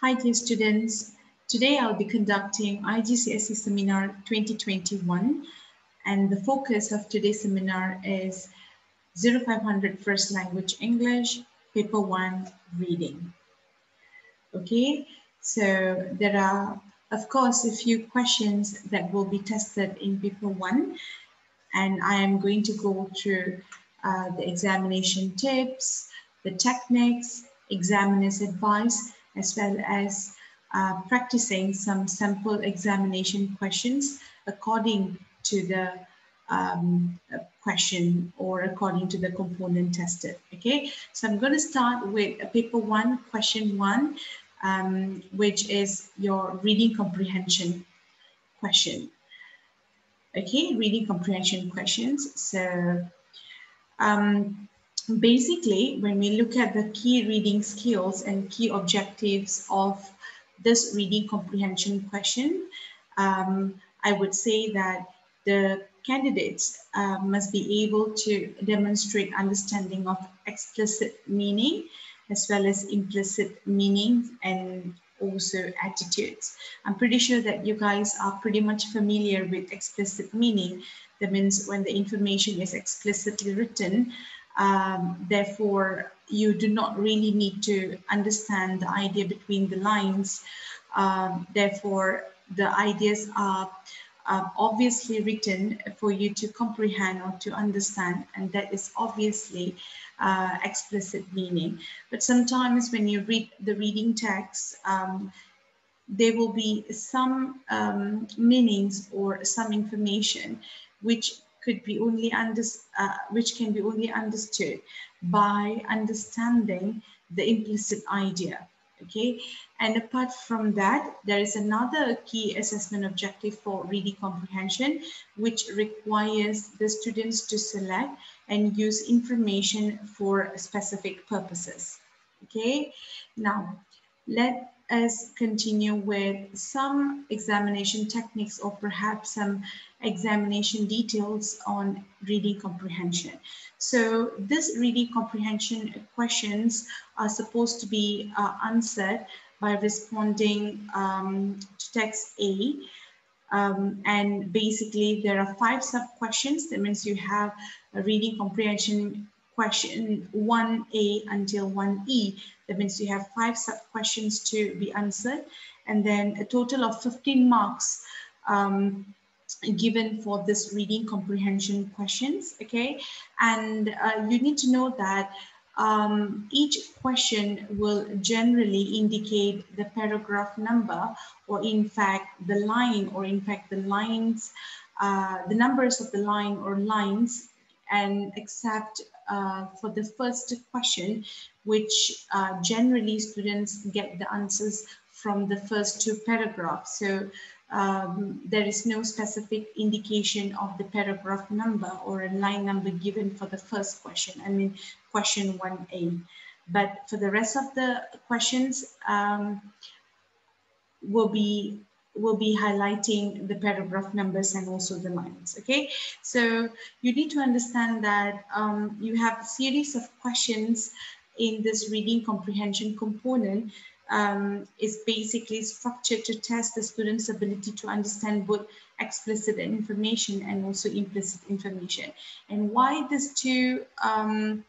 Hi dear students. Today I'll be conducting IGCSE Seminar 2021 and the focus of today's seminar is 0500 First Language English, Paper 1 Reading. Okay, so there are of course a few questions that will be tested in Paper 1 and I am going to go through uh, the examination tips, the techniques, examiner's advice, as well as uh, practicing some sample examination questions according to the um, question or according to the component tested. Okay, so I'm going to start with paper one, question one, um, which is your reading comprehension question. Okay, reading comprehension questions. So um, basically, when we look at the key reading skills and key objectives of this reading comprehension question, um, I would say that the candidates uh, must be able to demonstrate understanding of explicit meaning as well as implicit meaning and also attitudes. I'm pretty sure that you guys are pretty much familiar with explicit meaning. That means when the information is explicitly written, um, therefore, you do not really need to understand the idea between the lines. Um, therefore, the ideas are uh, obviously written for you to comprehend or to understand, and that is obviously uh, explicit meaning. But sometimes when you read the reading text, um, there will be some um, meanings or some information which could be only under, uh, which can be only understood by understanding the implicit idea. Okay, and apart from that, there is another key assessment objective for reading comprehension, which requires the students to select and use information for specific purposes. Okay, now let us continue with some examination techniques or perhaps some examination details on reading comprehension. So this reading comprehension questions are supposed to be uh, answered by responding um, to text A. Um, and basically there are five sub questions. That means you have a reading comprehension question 1A until 1E. That means you have five sub questions to be answered and then a total of 15 marks um, given for this reading comprehension questions, okay? And uh, you need to know that um, each question will generally indicate the paragraph number or in fact the line or in fact the lines, uh, the numbers of the line or lines and except uh, for the first question, which uh, generally students get the answers from the first two paragraphs. So um, there is no specific indication of the paragraph number or a line number given for the first question, I mean question 1a. But for the rest of the questions, um, will be will be highlighting the paragraph numbers and also the lines, okay? So you need to understand that um, you have a series of questions in this reading comprehension component um, is basically structured to test the student's ability to understand both explicit information and also implicit information. And why these two um,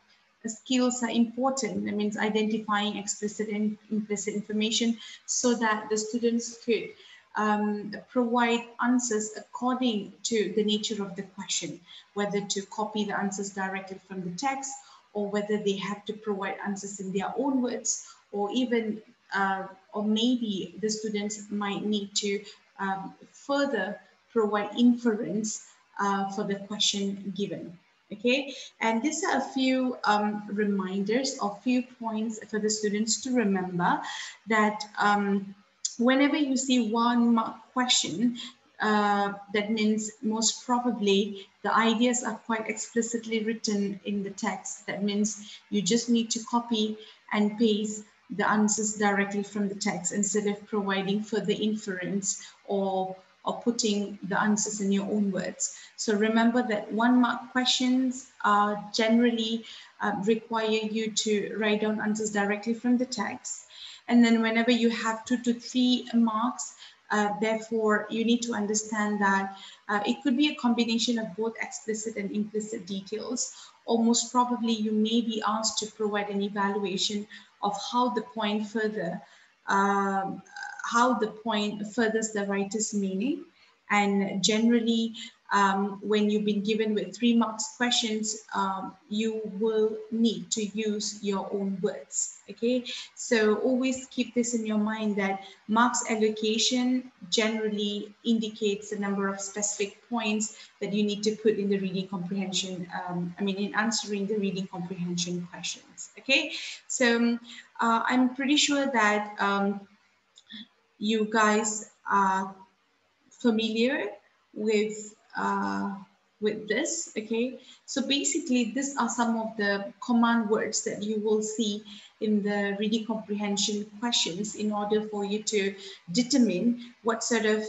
skills are important, that means identifying explicit and implicit information so that the students could um, provide answers according to the nature of the question, whether to copy the answers directly from the text or whether they have to provide answers in their own words or even uh, or maybe the students might need to um, further provide inference uh, for the question given. Okay, and these are a few um, reminders or few points for the students to remember that um, whenever you see one mark question, uh, that means most probably the ideas are quite explicitly written in the text. That means you just need to copy and paste the answers directly from the text instead of providing further inference or, or putting the answers in your own words. So remember that one mark questions are generally uh, require you to write down answers directly from the text. And then whenever you have two to three marks, uh, therefore, you need to understand that uh, it could be a combination of both explicit and implicit details, or most probably you may be asked to provide an evaluation of how the point further, um, how the point furthers the writer's meaning. And generally, um, when you've been given with three marks questions, um, you will need to use your own words, okay? So always keep this in your mind that marks allocation generally indicates the number of specific points that you need to put in the reading comprehension, um, I mean, in answering the reading comprehension questions, okay? So um, uh, I'm pretty sure that um, you guys are familiar with uh, with this, okay? So basically, these are some of the command words that you will see in the reading comprehension questions in order for you to determine what sort of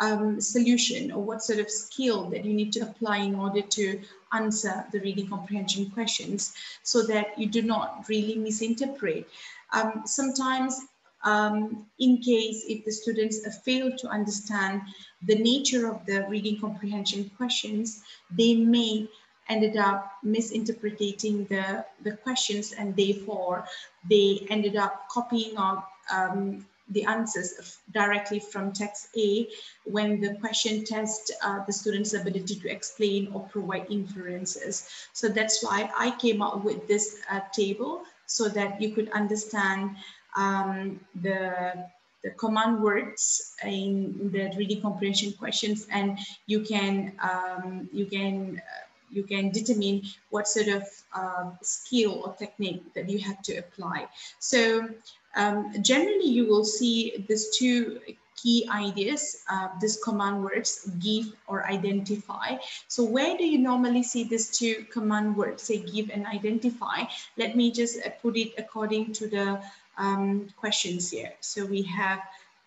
um, solution or what sort of skill that you need to apply in order to answer the reading comprehension questions so that you do not really misinterpret. Um, sometimes um, in case if the students fail to understand the nature of the reading comprehension questions, they may ended up misinterpreting the, the questions and therefore they ended up copying out um, the answers directly from text A when the question test uh, the student's ability to explain or provide inferences. So that's why I came up with this uh, table so that you could understand um, the the command words in the 3D comprehension questions and you can um, you can uh, you can determine what sort of um, skill or technique that you have to apply. So um, generally you will see these two key ideas uh, this command words give or identify. So where do you normally see these two command words say give and identify? Let me just uh, put it according to the um, questions here. So we have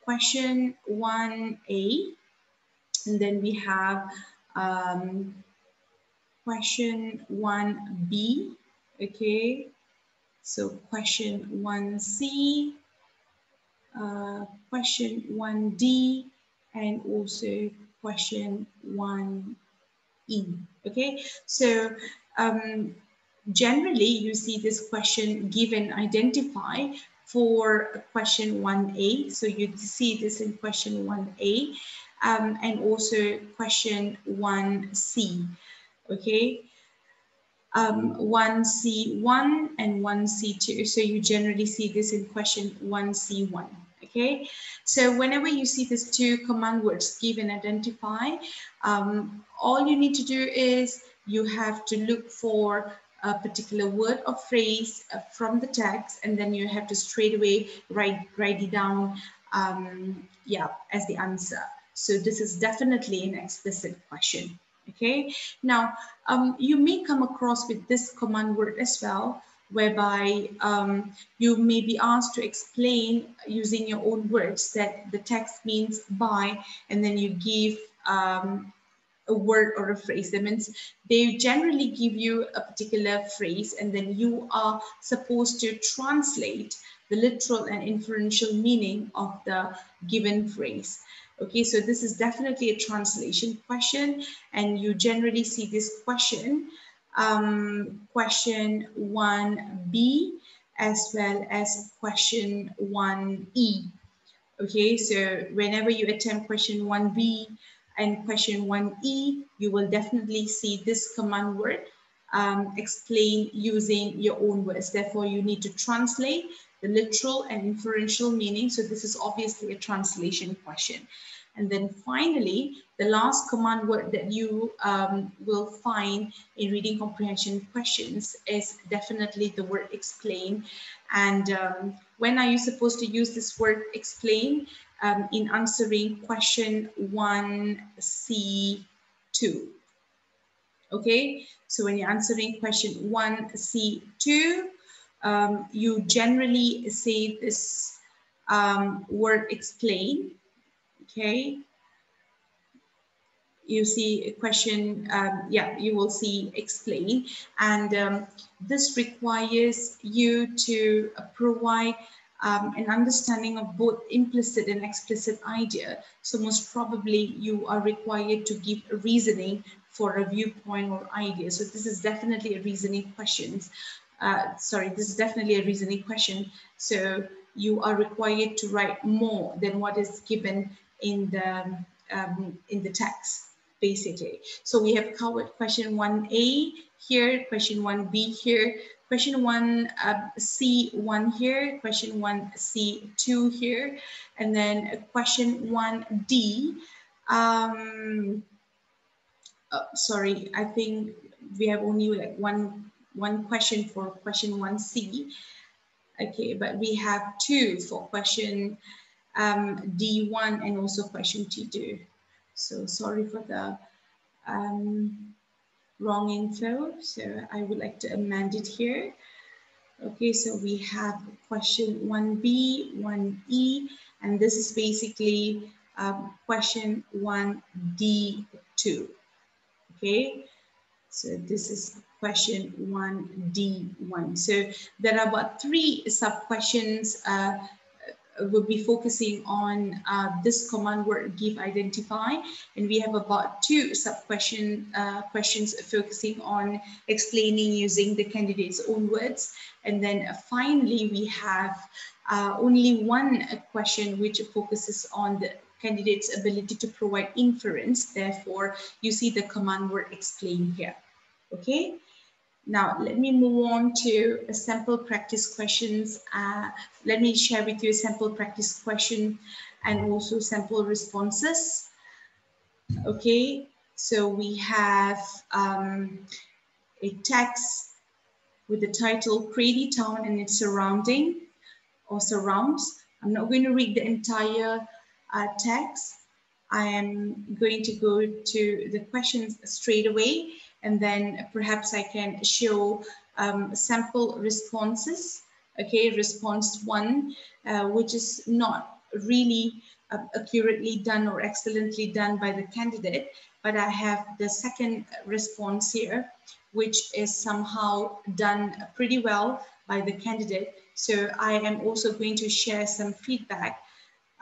question 1A, and then we have um, question 1B, okay? So question 1C, uh, question 1D, and also question 1E, okay? So um, generally you see this question given identify for question 1A. So you see this in question 1A um, and also question 1C, okay? Um, 1C1 and 1C2. So you generally see this in question 1C1, okay? So whenever you see these two command words, give and identify, um, all you need to do is you have to look for a particular word or phrase uh, from the text, and then you have to straight away write, write it down, um, yeah, as the answer. So this is definitely an explicit question. Okay, now um, you may come across with this command word as well, whereby um, you may be asked to explain using your own words that the text means by, and then you give um, a word or a phrase. That means they generally give you a particular phrase and then you are supposed to translate the literal and inferential meaning of the given phrase. Okay, so this is definitely a translation question and you generally see this question, um, question 1b as well as question 1e. Okay, so whenever you attempt question 1b, and question 1E, you will definitely see this command word um, using your own words. Therefore, you need to translate the literal and inferential meaning. So this is obviously a translation question. And then finally, the last command word that you um, will find in reading comprehension questions is definitely the word explain. And um, when are you supposed to use this word explain? Um, in answering question 1C2. Okay, so when you're answering question 1C2, um, you generally say this um, word explain. Okay, you see a question, um, yeah, you will see explain. And um, this requires you to provide um, an understanding of both implicit and explicit idea. So most probably you are required to give a reasoning for a viewpoint or idea. So this is definitely a reasoning question. Uh, sorry, this is definitely a reasoning question. So you are required to write more than what is given in the um, in the text, basically. So we have covered question 1A here, question 1B here, question 1C1 uh, here, question 1C2 here, and then question 1D. Um, uh, sorry, I think we have only like one one question for question 1C. Okay, but we have two for question um, D1 and also question T2. So sorry for the um, wrong info. So I would like to amend it here. Okay, so we have question 1B, 1E, and this is basically um, question 1D2. Okay, so this is question 1D1. So there are about three sub-questions uh, we'll be focusing on uh, this command word give identify. And we have about two sub question uh, questions focusing on explaining using the candidate's own words. And then finally we have uh, only one question which focuses on the candidate's ability to provide inference. Therefore you see the command word explain here. Okay now, let me move on to a sample practice questions. Uh, let me share with you a sample practice question and also sample responses. Okay, so we have um, a text with the title Crazy Town and its surrounding or surrounds. I'm not going to read the entire uh, text. I am going to go to the questions straight away and then perhaps I can show um, sample responses. Okay, response one, uh, which is not really uh, accurately done or excellently done by the candidate, but I have the second response here, which is somehow done pretty well by the candidate. So I am also going to share some feedback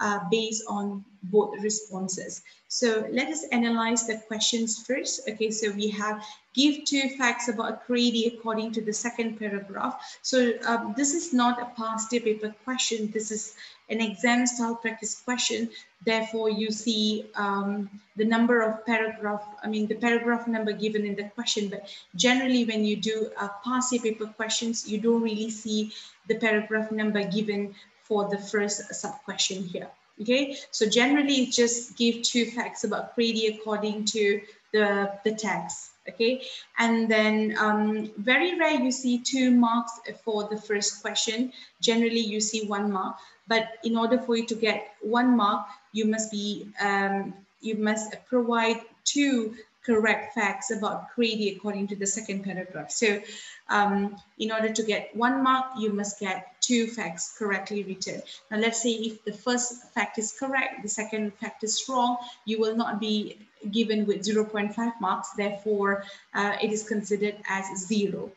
uh, based on both responses. So let us analyze the questions first. Okay, so we have give two facts about a Kratie according to the second paragraph. So um, this is not a past paper question. This is an exam style practice question. Therefore, you see um, the number of paragraph, I mean, the paragraph number given in the question, but generally when you do a past year paper questions, you don't really see the paragraph number given for the first sub question here. Okay, so generally just give two facts about Kratie according to the, the text. Okay, and then um, very rare you see two marks for the first question. Generally you see one mark, but in order for you to get one mark, you must be um, you must provide two correct facts about Kratie according to the second paragraph. So um, in order to get one mark, you must get two facts correctly written. Now let's say if the first fact is correct, the second fact is wrong, you will not be given with 0.5 marks. Therefore, uh, it is considered as zero.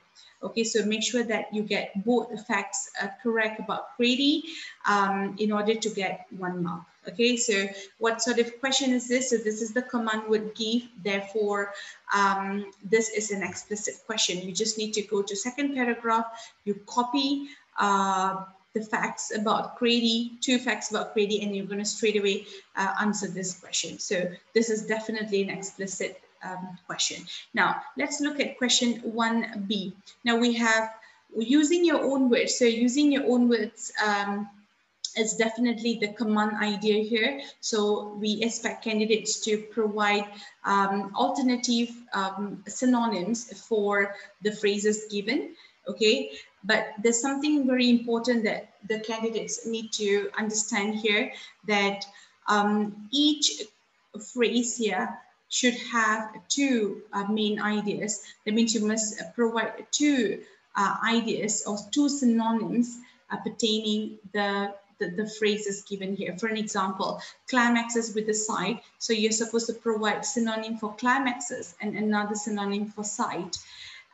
Okay, so make sure that you get both the facts uh, correct about Kratie um, in order to get one mark. Okay, so what sort of question is this? So this is the command would give, therefore um, this is an explicit question. You just need to go to second paragraph, you copy uh, the facts about Kratie, two facts about Kratie, and you're gonna straight away uh, answer this question. So this is definitely an explicit um, question. Now, let's look at question 1b. Now we have using your own words. So using your own words um, is definitely the command idea here. So we expect candidates to provide um, alternative um, synonyms for the phrases given. Okay, but there's something very important that the candidates need to understand here that um, each phrase here should have two uh, main ideas. That means you must provide two uh, ideas or two synonyms uh, pertaining the, the, the phrases given here. For an example, climaxes with the sight. So you're supposed to provide synonym for climaxes and another synonym for sight.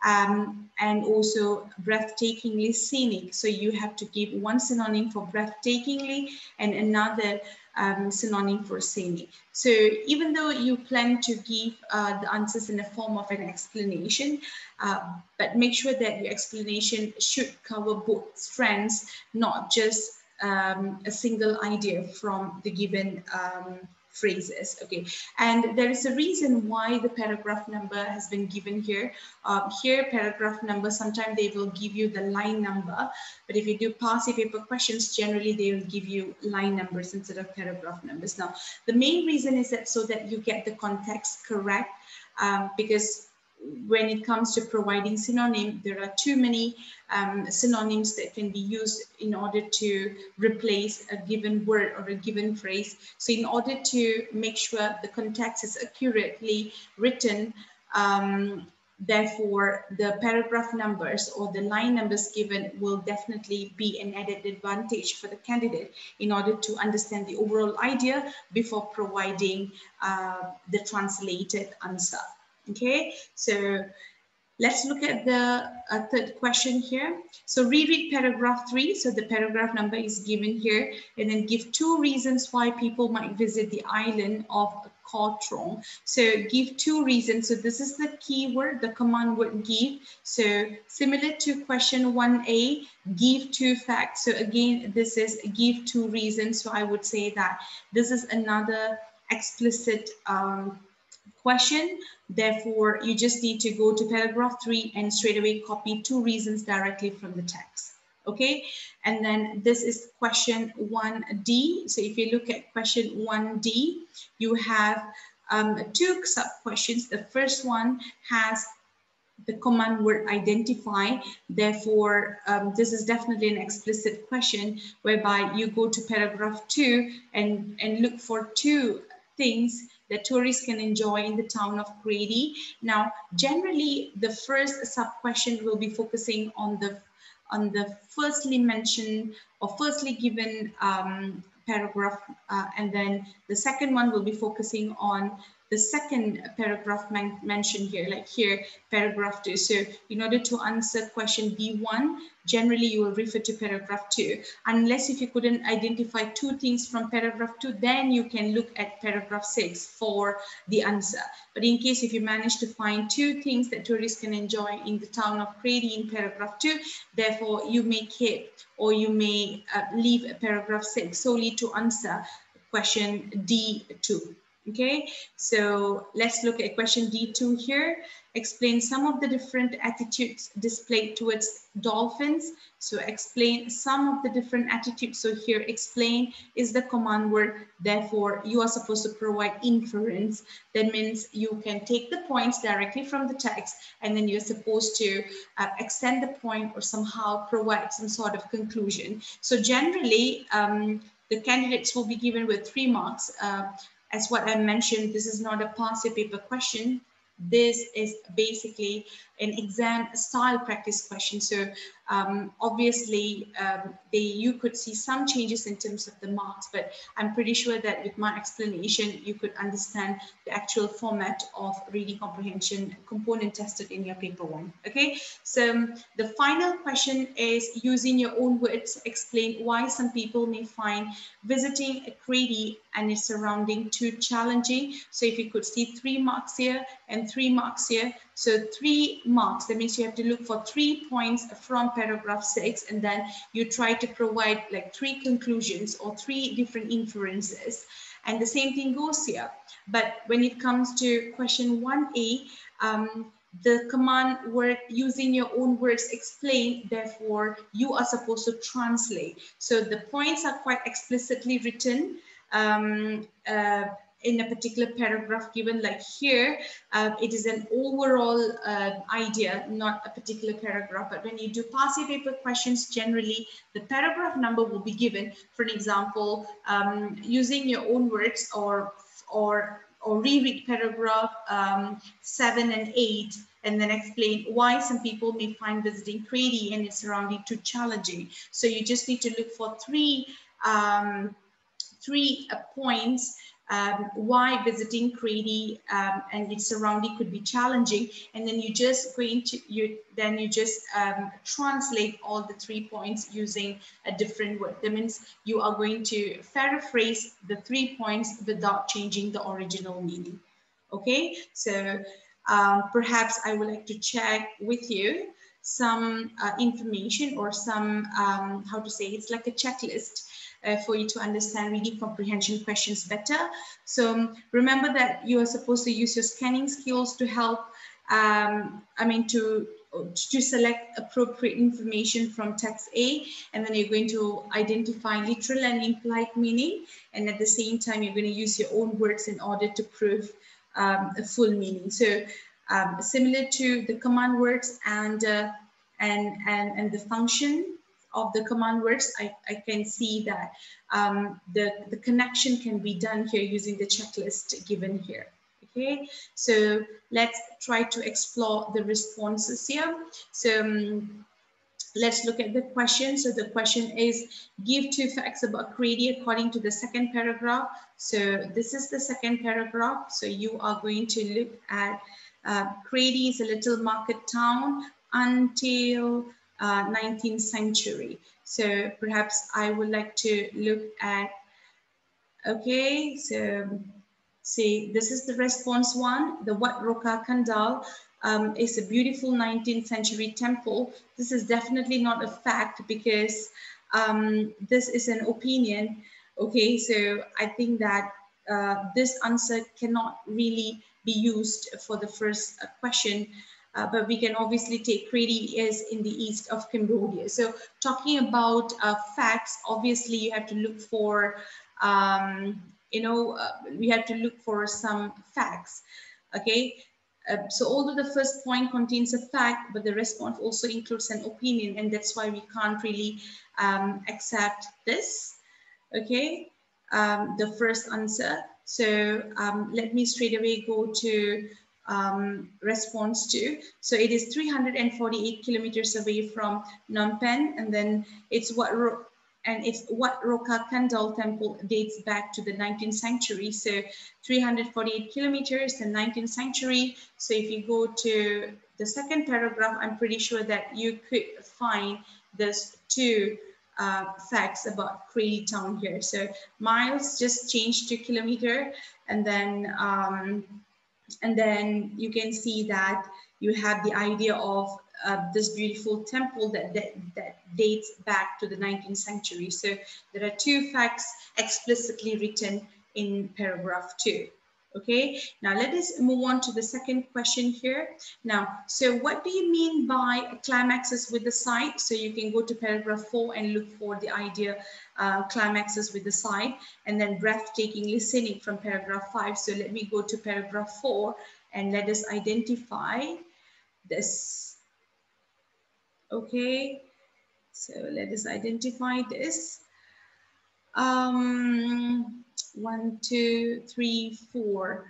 um, and also breathtakingly scenic. So you have to give one synonym for breathtakingly and another um, synonym for scenic. So even though you plan to give uh, the answers in the form of an explanation, uh, but make sure that your explanation should cover both strands, not just um, a single idea from the given um, phrases okay? And there is a reason why the paragraph number has been given here. Um, here paragraph number sometimes they will give you the line number but if you do passive paper questions generally they will give you line numbers instead of paragraph numbers. Now the main reason is that so that you get the context correct um, because when it comes to providing synonym, there are too many um, synonyms that can be used in order to replace a given word or a given phrase. So in order to make sure the context is accurately written, um, therefore the paragraph numbers or the line numbers given will definitely be an added advantage for the candidate in order to understand the overall idea before providing uh, the translated answer. Okay, so let's look at the uh, third question here. So reread paragraph three. So the paragraph number is given here and then give two reasons why people might visit the island of Koh So give two reasons. So this is the keyword, the command word give. So similar to question 1a, give two facts. So again, this is give two reasons. So I would say that this is another explicit um, question. Therefore, you just need to go to paragraph three and straight away copy two reasons directly from the text. Okay, and then this is question 1D. So if you look at question 1D, you have um, two sub questions. The first one has the command word identify. Therefore, um, this is definitely an explicit question whereby you go to paragraph two and, and look for two things that tourists can enjoy in the town of Kratie. Now, generally, the first sub-question will be focusing on the on the firstly mentioned or firstly given um, paragraph, uh, and then the second one will be focusing on the second paragraph men mentioned here, like here, paragraph two. So in order to answer question B1, generally you will refer to paragraph two. Unless if you couldn't identify two things from paragraph two, then you can look at paragraph six for the answer. But in case if you manage to find two things that tourists can enjoy in the town of Kratie in paragraph two, therefore you may keep or you may uh, leave paragraph six solely to answer question D2. Okay, so let's look at question D2 here. Explain some of the different attitudes displayed towards dolphins. So explain some of the different attitudes. So here explain is the command word. Therefore, you are supposed to provide inference. That means you can take the points directly from the text and then you're supposed to uh, extend the point or somehow provide some sort of conclusion. So generally, um, the candidates will be given with three marks. Uh, as what I mentioned, this is not a passive paper question. This is basically an exam style practice question. So um, obviously, um, they, you could see some changes in terms of the marks, but I'm pretty sure that with my explanation, you could understand the actual format of reading comprehension component tested in your paper one. Okay, so um, the final question is using your own words, explain why some people may find visiting a Kratie and its surrounding too challenging. So if you could see three marks here and three marks here, so three marks, that means you have to look for three points from paragraph six, and then you try to provide like three conclusions or three different inferences. And the same thing goes here. But when it comes to question 1A, um, the command word using your own words explain, therefore you are supposed to translate. So the points are quite explicitly written. Um, uh, in a particular paragraph given like here, uh, it is an overall uh, idea, not a particular paragraph. But when you do passive paper questions, generally the paragraph number will be given. For an example, um, using your own words or, or, or reread paragraph um, seven and eight and then explain why some people may find visiting Kratie and its surrounding too challenging. So you just need to look for three, um, three uh, points um, why visiting Kratie um, and its surrounding could be challenging. And then you just going to, you then you just um, translate all the three points using a different word. That means you are going to paraphrase the three points without changing the original meaning. Okay, so um, perhaps I would like to check with you some uh, information or some, um, how to say, it's like a checklist uh, for you to understand reading comprehension questions better. So um, remember that you are supposed to use your scanning skills to help, um, I mean, to to select appropriate information from text A, and then you're going to identify literal and implied meaning. And at the same time, you're going to use your own words in order to prove um, a full meaning. So um, similar to the command words and, uh, and, and, and the function of the command words, I, I can see that um, the, the connection can be done here using the checklist given here. Okay, so let's try to explore the responses here. So um, let's look at the question. So the question is, give two facts about Kratie according to the second paragraph. So this is the second paragraph. So you are going to look at uh, Kratie is a little market town until uh, 19th century. So perhaps I would like to look at, okay, so see, this is the response one, the Wat Roka Kandal um, is a beautiful 19th century temple. This is definitely not a fact because um, this is an opinion. Okay, so I think that uh, this answer cannot really be used for the first uh, question uh, but we can obviously take Kratie is in the east of Cambodia. So talking about uh, facts, obviously you have to look for, um, you know, uh, we have to look for some facts, okay? Uh, so although the first point contains a fact, but the response also includes an opinion, and that's why we can't really um, accept this, okay? Um, the first answer. So um, let me straight away go to um, response to. So it is 348 kilometers away from Phnom Penh, and then it's what and it's Wat Roka Kandal temple dates back to the 19th century. So 348 kilometers, the 19th century. So if you go to the second paragraph, I'm pretty sure that you could find this two uh, facts about Kratie town here. So miles just changed to kilometer and then um, and then you can see that you have the idea of uh, this beautiful temple that, that, that dates back to the 19th century. So there are two facts explicitly written in paragraph two. Okay, now let us move on to the second question here. Now, so what do you mean by climaxes with the sight? So you can go to paragraph four and look for the idea uh, climaxes with the sight and then breathtaking listening from paragraph five. So let me go to paragraph four and let us identify this. Okay, so let us identify this. Um, one, two, three, four.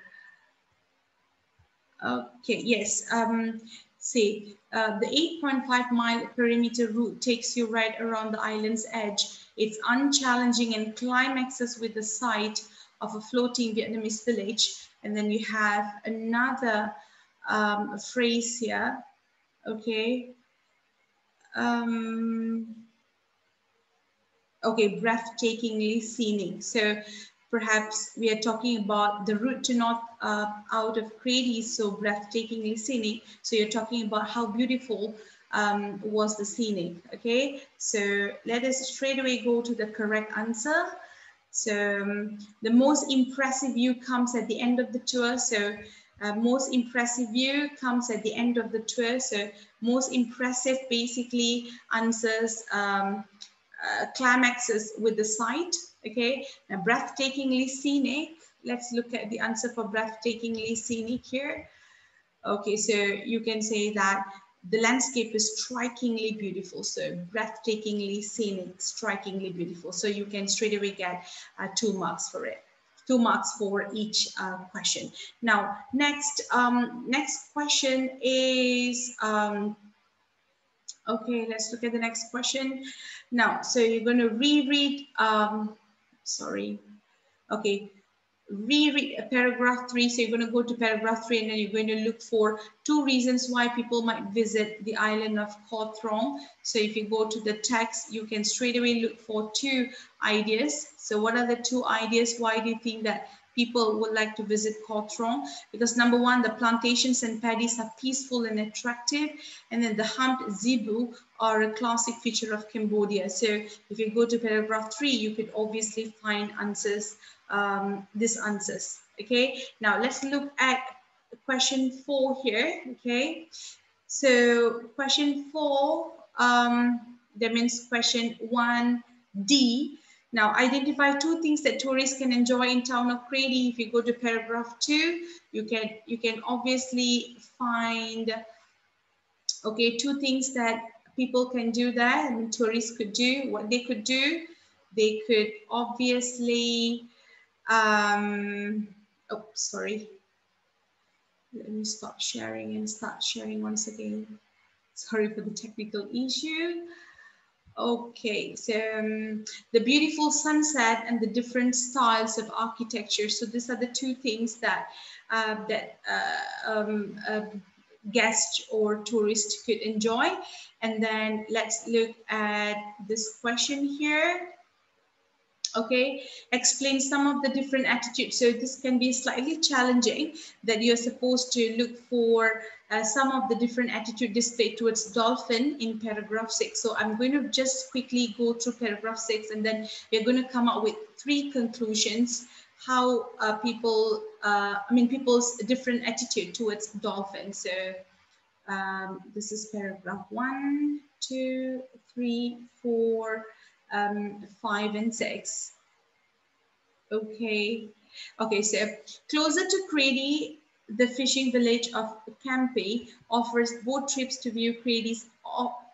Okay, yes. Um, see, uh, the 8.5 mile perimeter route takes you right around the island's edge. It's unchallenging and climaxes with the sight of a floating Vietnamese village. And then you have another um, phrase here, okay. Um, okay, breathtakingly scenic. So perhaps we are talking about the route to north uh, out of Kratie so breathtakingly scenic. So you're talking about how beautiful um, was the scenic, okay? So let us straight away go to the correct answer. So um, the most impressive view comes at the end of the tour. So uh, most impressive view comes at the end of the tour. So most impressive basically answers um, uh, climaxes with the sight. Okay, now breathtakingly scenic. Let's look at the answer for breathtakingly scenic here. Okay, so you can say that the landscape is strikingly beautiful. So breathtakingly scenic, strikingly beautiful. So you can straight away get uh, two marks for it. Two marks for each uh, question. Now, next, um, next question is, um, okay, let's look at the next question. Now, so you're going to reread um, sorry. Okay, reread paragraph three. So you're going to go to paragraph three and then you're going to look for two reasons why people might visit the island of Koh. So if you go to the text, you can straight away look for two ideas. So what are the two ideas? Why do you think that people would like to visit Koh Trong because number one, the plantations and paddies are peaceful and attractive. And then the humped zebu are a classic feature of Cambodia. So if you go to paragraph three, you could obviously find answers, um, these answers. Okay, now let's look at question four here. Okay, so question four, um, that means question one D now, identify two things that tourists can enjoy in town of Kratie. If you go to paragraph two, you can you can obviously find okay two things that people can do there and tourists could do. What they could do, they could obviously um, oh sorry. Let me stop sharing and start sharing once again. Sorry for the technical issue. Okay, so um, the beautiful sunset and the different styles of architecture. So these are the two things that uh, that uh, um, guest or tourist could enjoy. And then let's look at this question here okay? Explain some of the different attitudes. So this can be slightly challenging that you're supposed to look for uh, some of the different attitude displayed towards dolphin in paragraph six. So i'm going to just quickly go through paragraph six and then we're going to come up with three conclusions how uh, people uh, i mean people's different attitude towards dolphin so um, this is paragraph one two three four um, five and six. Okay, okay, so closer to Kratie, the fishing village of Kampi offers boat trips to view Kratie's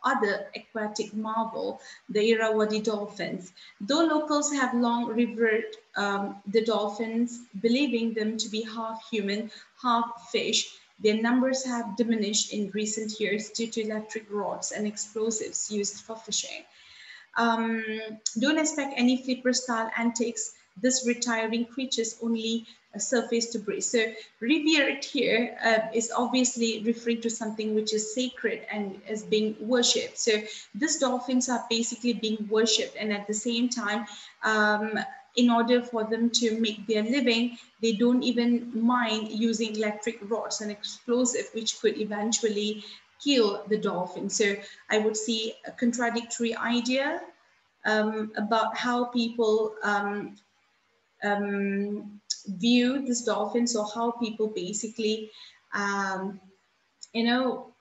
other aquatic marvel, the Irrawaddy dolphins. Though locals have long revered um, the dolphins, believing them to be half human, half fish, their numbers have diminished in recent years due to electric rods and explosives used for fishing. Um, don't expect any flipper style antics. This retiring creatures only a surface to breathe. So revered here uh, is obviously referring to something which is sacred and is being worshipped. So these dolphins are basically being worshipped and at the same time, um, in order for them to make their living, they don't even mind using electric rods and explosive, which could eventually kill the dolphin. So I would see a contradictory idea um, about how people um, um, view this dolphin. So how people basically, um, you know,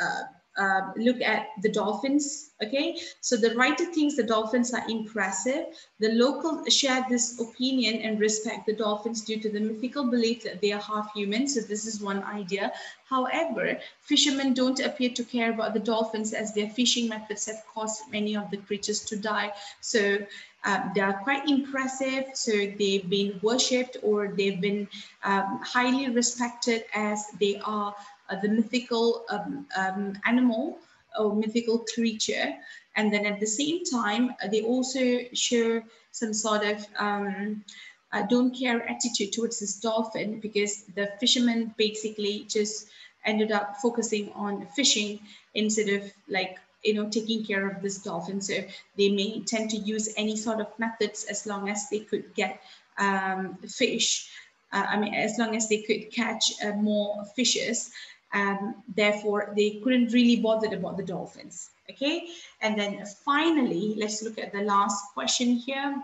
uh, uh, look at the dolphins, okay? So the writer thinks the dolphins are impressive. The local share this opinion and respect the dolphins due to the mythical belief that they are half human. So this is one idea. However, fishermen don't appear to care about the dolphins as their fishing methods have caused many of the creatures to die. So um, they are quite impressive. So they've been worshipped or they've been um, highly respected as they are uh, the mythical um, um, animal or mythical creature. And then at the same time, uh, they also show some sort of um, uh, don't care attitude towards this dolphin because the fishermen basically just ended up focusing on fishing instead of like you know taking care of this dolphin so they may tend to use any sort of methods as long as they could get um, fish uh, i mean as long as they could catch uh, more fishes um, therefore, they couldn't really bother about the dolphins. Okay, and then finally, let's look at the last question here.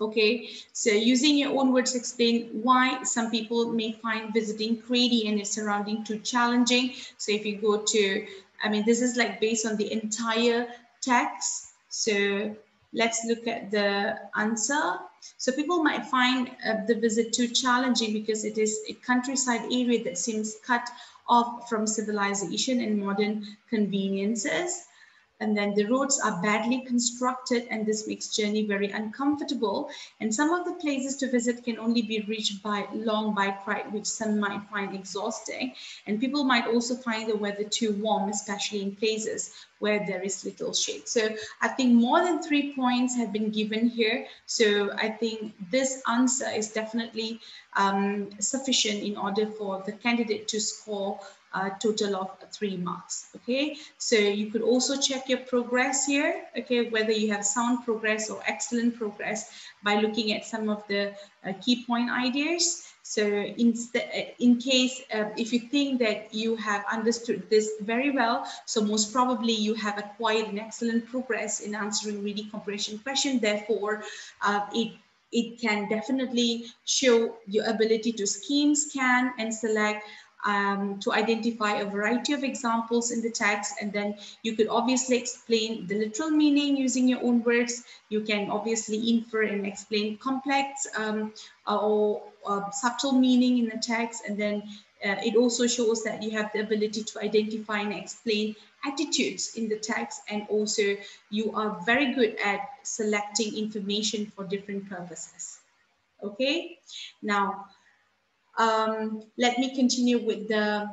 Okay, so using your own words, explain why some people may find visiting Kratie and its surrounding too challenging. So if you go to, I mean, this is like based on the entire text. So let's look at the answer. So people might find uh, the visit too challenging because it is a countryside area that seems cut off from civilization and modern conveniences. And then the roads are badly constructed and this makes journey very uncomfortable. And some of the places to visit can only be reached by long bike ride, which some might find exhausting. And people might also find the weather too warm, especially in places where there is little shade. So I think more than three points have been given here. So I think this answer is definitely um, sufficient in order for the candidate to score a total of three marks. Okay, so you could also check your progress here. Okay, whether you have sound progress or excellent progress by looking at some of the uh, key point ideas. So in, in case, uh, if you think that you have understood this very well, so most probably you have acquired an excellent progress in answering reading comprehension question. Therefore, uh, it it can definitely show your ability to scheme, scan, and select um, to identify a variety of examples in the text. And then you could obviously explain the literal meaning using your own words. You can obviously infer and explain complex um, or uh, subtle meaning in the text. And then uh, it also shows that you have the ability to identify and explain attitudes in the text. And also you are very good at selecting information for different purposes. Okay, now um, let me continue with the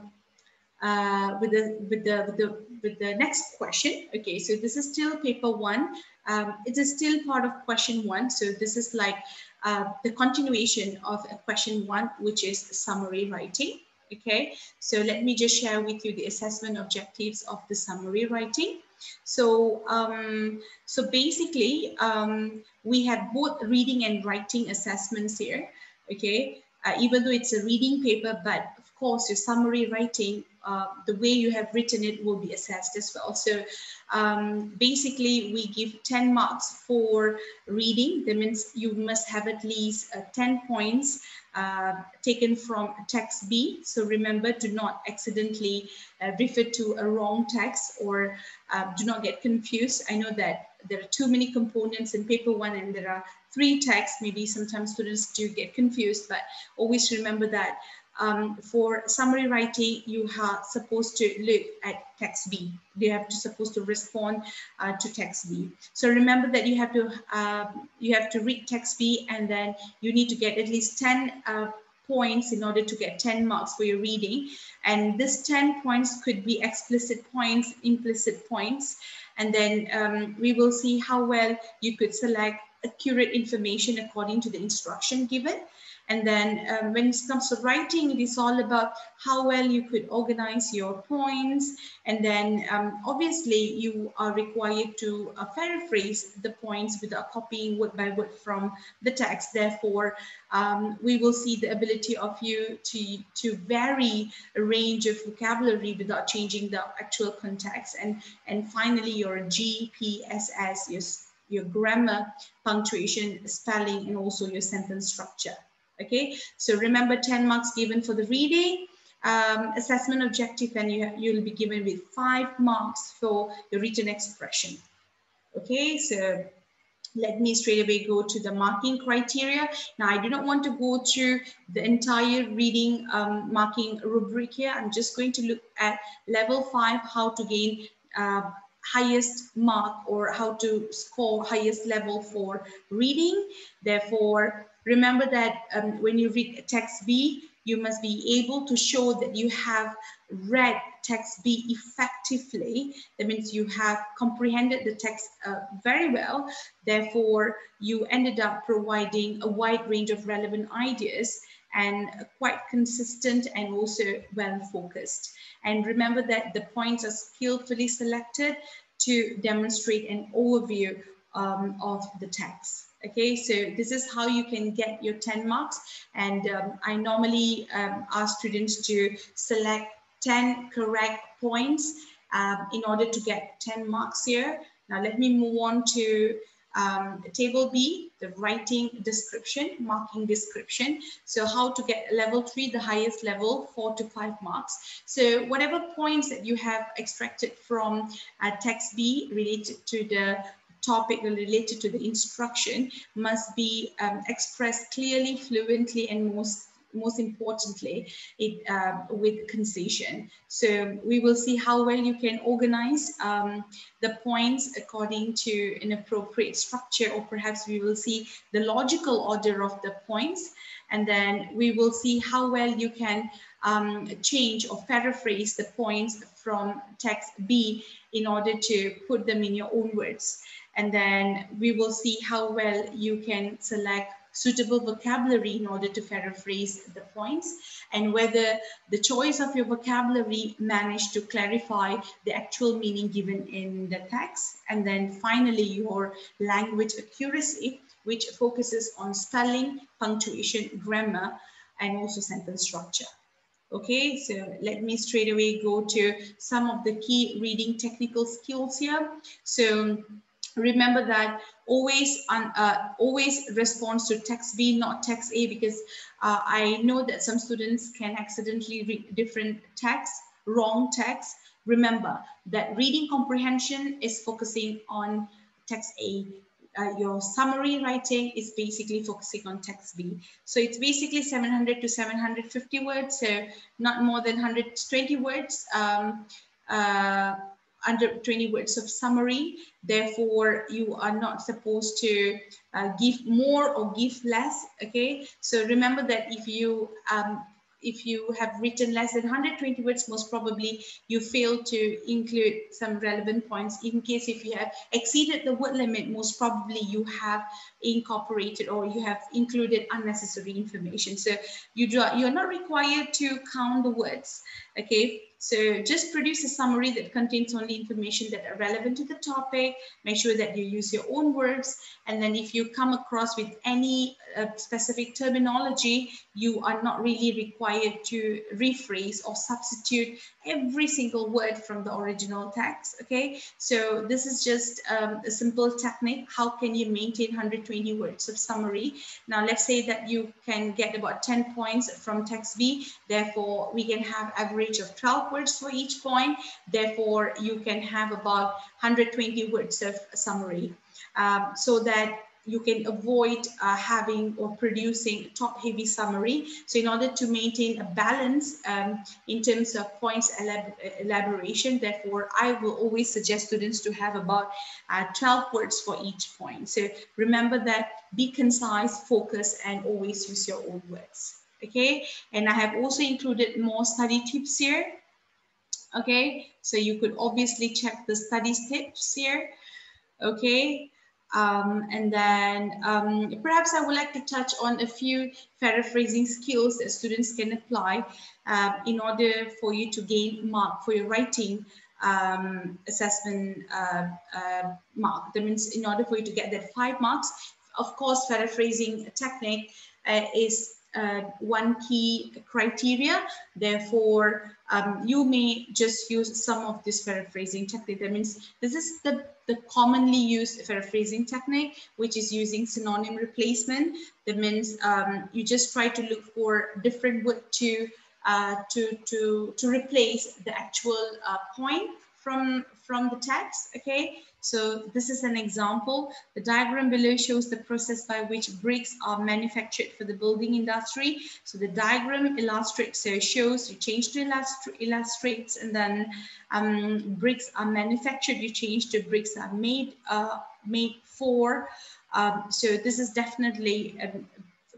uh, with the with the with the with the next question. Okay, so this is still paper one. Um, it is still part of question one. So this is like uh, the continuation of a question one, which is summary writing. Okay, so let me just share with you the assessment objectives of the summary writing. So, um, so basically, um, we have both reading and writing assessments here. Okay, uh, even though it's a reading paper, but of course your summary writing, uh, the way you have written it will be assessed as well. So um, basically we give 10 marks for reading. That means you must have at least uh, 10 points uh, taken from text B. So remember to not accidentally uh, refer to a wrong text or uh, do not get confused. I know that there are too many components in paper one and there are three texts. Maybe sometimes students do get confused, but always remember that um, for summary writing, you are supposed to look at text B. You have to supposed to respond uh, to text B. So remember that you have to uh, you have to read text B, and then you need to get at least 10 uh, points in order to get 10 marks for your reading. And this 10 points could be explicit points, implicit points. And then um, we will see how well you could select accurate information according to the instruction given. And then um, when it comes to writing, it is all about how well you could organize your points. And then um, obviously you are required to uh, paraphrase the points without copying word by word from the text. Therefore, um, we will see the ability of you to, to vary a range of vocabulary without changing the actual context. And, and finally, your GPSS, your, your grammar, punctuation, spelling, and also your sentence structure. Okay, so remember 10 marks given for the reading, um, assessment objective, and you, you'll be given with five marks for your written expression. Okay, so let me straight away go to the marking criteria. Now, I do not want to go through the entire reading um, marking rubric here. I'm just going to look at level five, how to gain uh, highest mark or how to score highest level for reading. Therefore, Remember that um, when you read text B, you must be able to show that you have read text B effectively. That means you have comprehended the text uh, very well. Therefore, you ended up providing a wide range of relevant ideas and quite consistent and also well focused. And remember that the points are skillfully selected to demonstrate an overview um, of the text. Okay, so this is how you can get your 10 marks. And um, I normally um, ask students to select 10 correct points um, in order to get 10 marks here. Now let me move on to um, table B, the writing description, marking description. So how to get level three, the highest level, four to five marks. So whatever points that you have extracted from uh, text B related to the topic related to the instruction must be um, expressed clearly, fluently, and most most importantly, it, uh, with concision. So we will see how well you can organize um, the points according to an appropriate structure, or perhaps we will see the logical order of the points. And then we will see how well you can um, change or paraphrase the points from text B in order to put them in your own words. And then we will see how well you can select suitable vocabulary in order to paraphrase the points and whether the choice of your vocabulary managed to clarify the actual meaning given in the text. And then finally, your language accuracy, which focuses on spelling, punctuation, grammar, and also sentence structure. Okay, so let me straight away go to some of the key reading technical skills here. So remember that always on uh, always responds to text B, not text A, because uh, I know that some students can accidentally read different text, wrong text. Remember that reading comprehension is focusing on text A. Uh, your summary writing is basically focusing on text B. So it's basically 700 to 750 words, so not more than 120 words. Um, uh, under 20 words of summary. Therefore, you are not supposed to uh, give more or give less. Okay. So remember that if you um, if you have written less than 120 words, most probably you fail to include some relevant points. In case if you have exceeded the word limit, most probably you have incorporated or you have included unnecessary information. So you do, you're not required to count the words. Okay, so just produce a summary that contains only information that are relevant to the topic. Make sure that you use your own words. And then if you come across with any uh, specific terminology, you are not really required to rephrase or substitute every single word from the original text. Okay, so this is just um, a simple technique. How can you maintain 120 words of summary? Now, let's say that you can get about 10 points from text B. Therefore, we can have average of 12 words for each point. Therefore, you can have about 120 words of summary um, so that you can avoid uh, having or producing top heavy summary. So in order to maintain a balance um, in terms of points elab elaboration, therefore, I will always suggest students to have about uh, 12 words for each point. So remember that be concise, focus, and always use your own words. Okay, and I have also included more study tips here okay? So you could obviously check the study tips here, okay? Um, and then um, perhaps I would like to touch on a few paraphrasing skills that students can apply uh, in order for you to gain mark for your writing um, assessment uh, uh, mark. That means in order for you to get that five marks, of course, paraphrasing technique uh, is uh, one key criteria. Therefore, um, you may just use some of this paraphrasing technique. That means this is the, the commonly used paraphrasing technique, which is using synonym replacement. That means um, you just try to look for different word to, uh, to, to, to replace the actual uh, point from, from the text, okay? So this is an example. The diagram below shows the process by which bricks are manufactured for the building industry. So the diagram illustrates, so shows you change to illustra illustrates and then um, bricks are manufactured, you change to bricks are made, uh, made for. Um, so this is definitely um,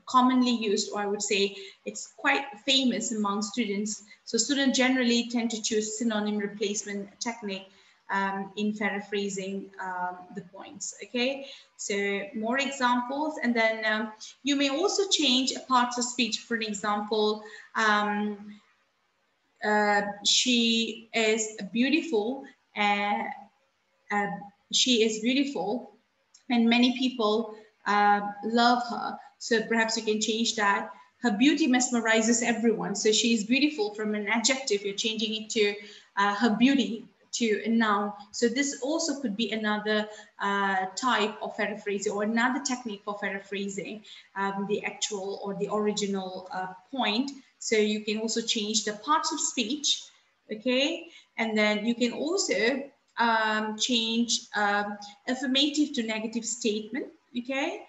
commonly used, or I would say it's quite famous among students. So students generally tend to choose synonym replacement technique um, in paraphrasing um, the points, okay? So more examples, and then um, you may also change parts of speech. For an example, um, uh, she is beautiful, uh, uh, she is beautiful, and many people uh, love her. So perhaps you can change that. Her beauty mesmerizes everyone. So she is beautiful from an adjective, you're changing it to uh, her beauty to a noun. So this also could be another uh, type of paraphrasing or another technique for paraphrasing um, the actual or the original uh, point. So you can also change the parts of speech, okay? And then you can also um, change um, affirmative to negative statement, okay?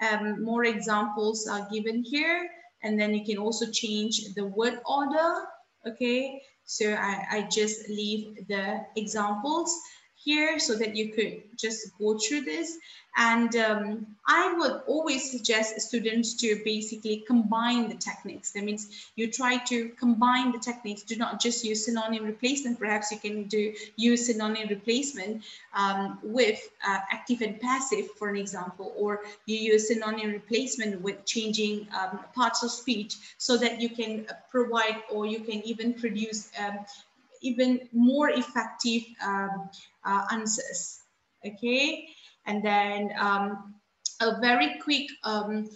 Um, more examples are given here. And then you can also change the word order. Okay, so I, I just leave the examples here so that you could just go through this. And um, I would always suggest students to basically combine the techniques. That means you try to combine the techniques, do not just use synonym replacement. Perhaps you can do use synonym replacement um, with uh, active and passive, for an example, or you use synonym replacement with changing um, parts of speech so that you can provide or you can even produce um, even more effective um, uh, answers. Okay, and then um, a very quick um,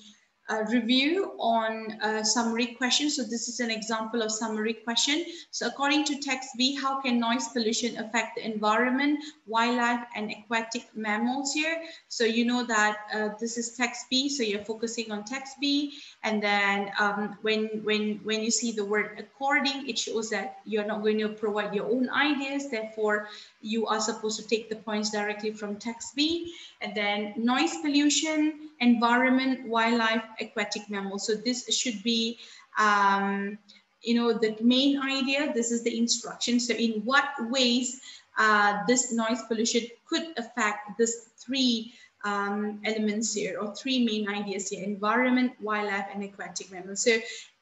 review on uh, summary question. So this is an example of summary question. So according to text B, how can noise pollution affect the environment, wildlife and aquatic mammals here? So you know that uh, this is text B, so you're focusing on text B. And then um, when, when, when you see the word according, it shows that you're not going to provide your own ideas. Therefore, you are supposed to take the points directly from text B. And then noise pollution, environment, wildlife, aquatic mammals. So this should be, um, you know, the main idea. This is the instruction. So in what ways uh, this noise pollution could affect this three um, elements here or three main ideas here, environment, wildlife, and aquatic mammals. So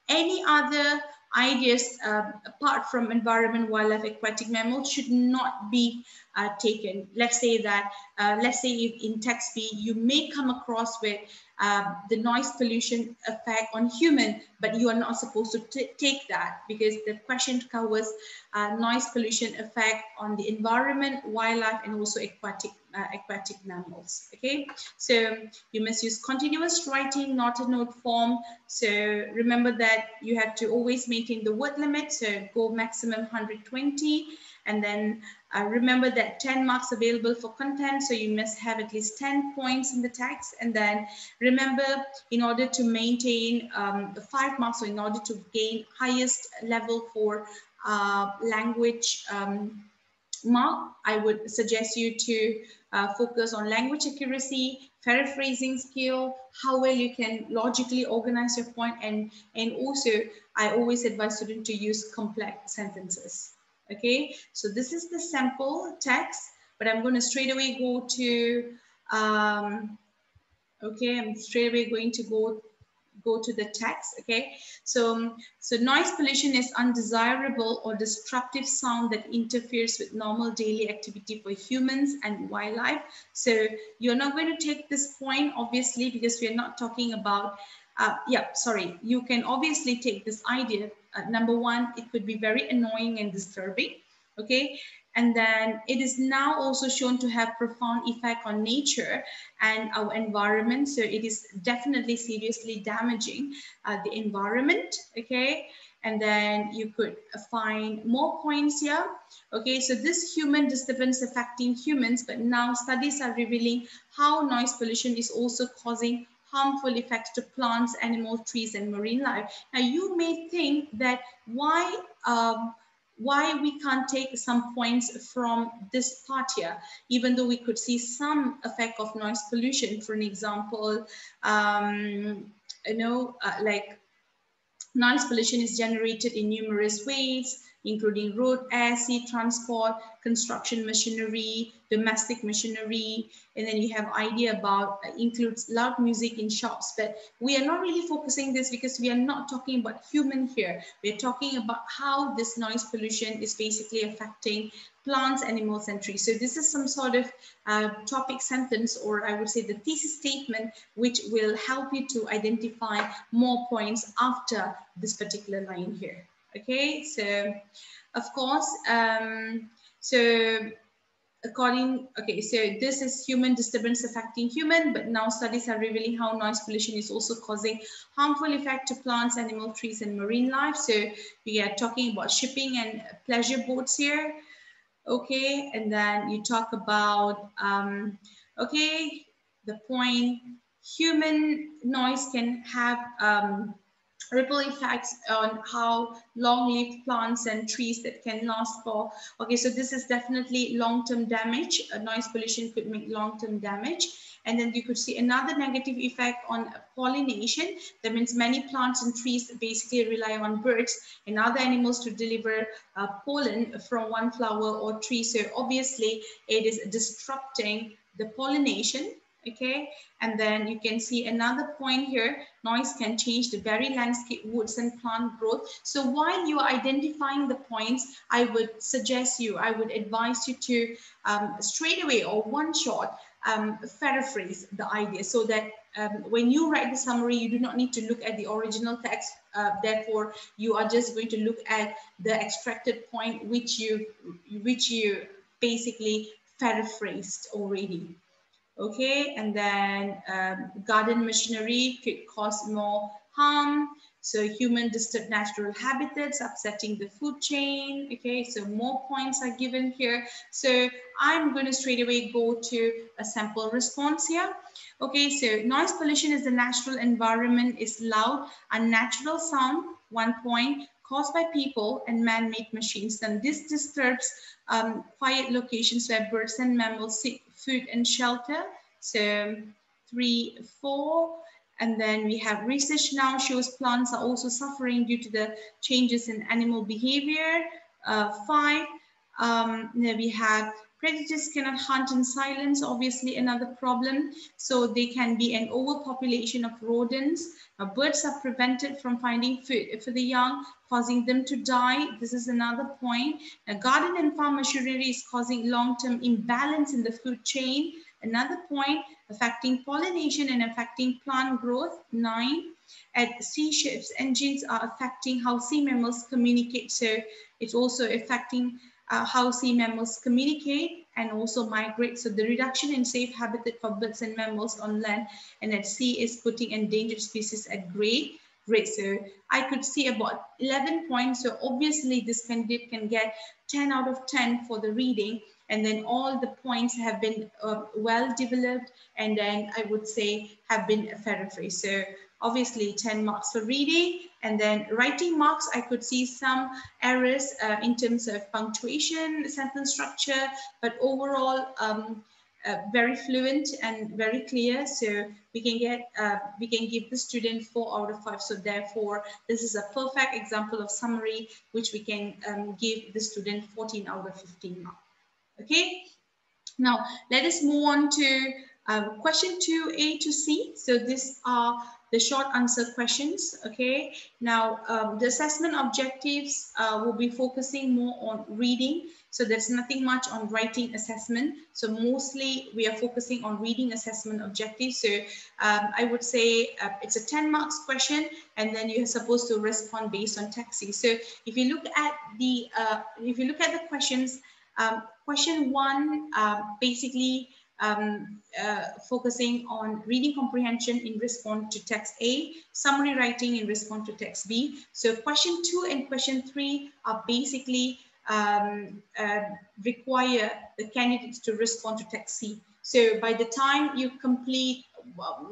any other ideas uh, apart from environment, wildlife, aquatic mammals should not be uh, taken. Let's say that, uh, let's say if in text B, you may come across with uh, the noise pollution effect on human, but you are not supposed to take that because the question covers uh, noise pollution effect on the environment, wildlife, and also aquatic uh, aquatic mammals. Okay, so you must use continuous writing, not a note form. So remember that you have to always maintain the word limit. So go maximum 120. And then uh, remember that 10 marks available for content. So you must have at least 10 points in the text. And then remember, in order to maintain um, the five marks, or in order to gain highest level for uh, language um, mark, I would suggest you to uh, focus on language accuracy, paraphrasing skill, how well you can logically organize your point, and, and also I always advise students to use complex sentences. Okay, so this is the sample text, but I'm going to straight away go to, um, okay, I'm straight away going to go go to the text, okay? So, so noise pollution is undesirable or disruptive sound that interferes with normal daily activity for humans and wildlife. So you're not going to take this point, obviously, because we're not talking about, uh, yeah, sorry, you can obviously take this idea uh, number one, it could be very annoying and disturbing. Okay. And then it is now also shown to have profound effect on nature and our environment. So it is definitely seriously damaging uh, the environment. Okay. And then you could find more points here. Okay, so this human disturbance affecting humans, but now studies are revealing how noise pollution is also causing harmful effects to plants, animals, trees, and marine life. Now, you may think that why, um, why we can't take some points from this part here, even though we could see some effect of noise pollution. For an example, um, you know, uh, like noise pollution is generated in numerous ways, including road, air, sea transport, construction machinery, domestic machinery, and then you have idea about uh, includes loud music in shops. But we are not really focusing this because we are not talking about human here. We're talking about how this noise pollution is basically affecting plants, animals, and trees. So this is some sort of uh, topic sentence, or I would say the thesis statement, which will help you to identify more points after this particular line here. Okay, so of course, um, so according, okay, so this is human disturbance affecting human, but now studies are revealing how noise pollution is also causing harmful effect to plants, animal, trees, and marine life. So we are talking about shipping and pleasure boats here. Okay, and then you talk about, um, okay, the point, human noise can have um, ripple effects on how long-lived plants and trees that can last for. Okay, so this is definitely long-term damage. Noise pollution could make long-term damage. And then you could see another negative effect on pollination. That means many plants and trees basically rely on birds and other animals to deliver uh, pollen from one flower or tree. So obviously it is disrupting the pollination okay and then you can see another point here noise can change the very landscape woods and plant growth so while you are identifying the points i would suggest you i would advise you to um, straight away or one shot um, paraphrase the idea so that um, when you write the summary, you do not need to look at the original text. Uh, therefore, you are just going to look at the extracted point which you which you basically paraphrased already okay? And then um, garden machinery could cause more harm. So human disturbed natural habitats, upsetting the food chain, okay? So more points are given here. So I'm gonna straight away go to a sample response here. Okay, so noise pollution is the natural environment is loud, unnatural sound, one point, caused by people and man-made machines. Then this disturbs um, quiet locations where birds and mammals seek food and shelter. So three, four, and then we have research now shows plants are also suffering due to the changes in animal behavior. Uh, five, um, we have predators cannot hunt in silence, obviously another problem. So they can be an overpopulation of rodents. Uh, birds are prevented from finding food for the young, causing them to die. This is another point. Uh, garden and farm machinery is causing long-term imbalance in the food chain. Another point affecting pollination and affecting plant growth. Nine, at sea ships, engines are affecting how sea mammals communicate. So it's also affecting uh, how sea mammals communicate and also migrate. So the reduction in safe habitat for birds and mammals on land and at sea is putting endangered species at great Great, so I could see about 11 points. So obviously this candidate can get 10 out of 10 for the reading and then all the points have been uh, well developed and then I would say have been paraphrased. So obviously 10 marks for reading and then writing marks, I could see some errors uh, in terms of punctuation, sentence structure, but overall um, uh, very fluent and very clear. So we can get, uh, we can give the student four out of five. So therefore, this is a perfect example of summary, which we can um, give the student 14 out of 15 marks. Okay, now let us move on to uh, question 2A to C. So these are the short answer questions. Okay, now um, the assessment objectives uh, will be focusing more on reading. So there's nothing much on writing assessment. So mostly we are focusing on reading assessment objectives. So um, I would say uh, it's a 10 marks question and then you're supposed to respond based on text C. So if you look at the, uh, if you look at the questions, um, question one, uh, basically um, uh, focusing on reading comprehension in response to text A, summary writing in response to text B. So question two and question three are basically um, uh, require the candidates to respond to text C. So by the time you complete,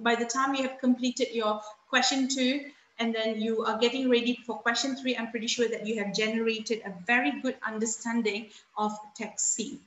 by the time you have completed your question two, and then you are getting ready for question three, I'm pretty sure that you have generated a very good understanding of text C.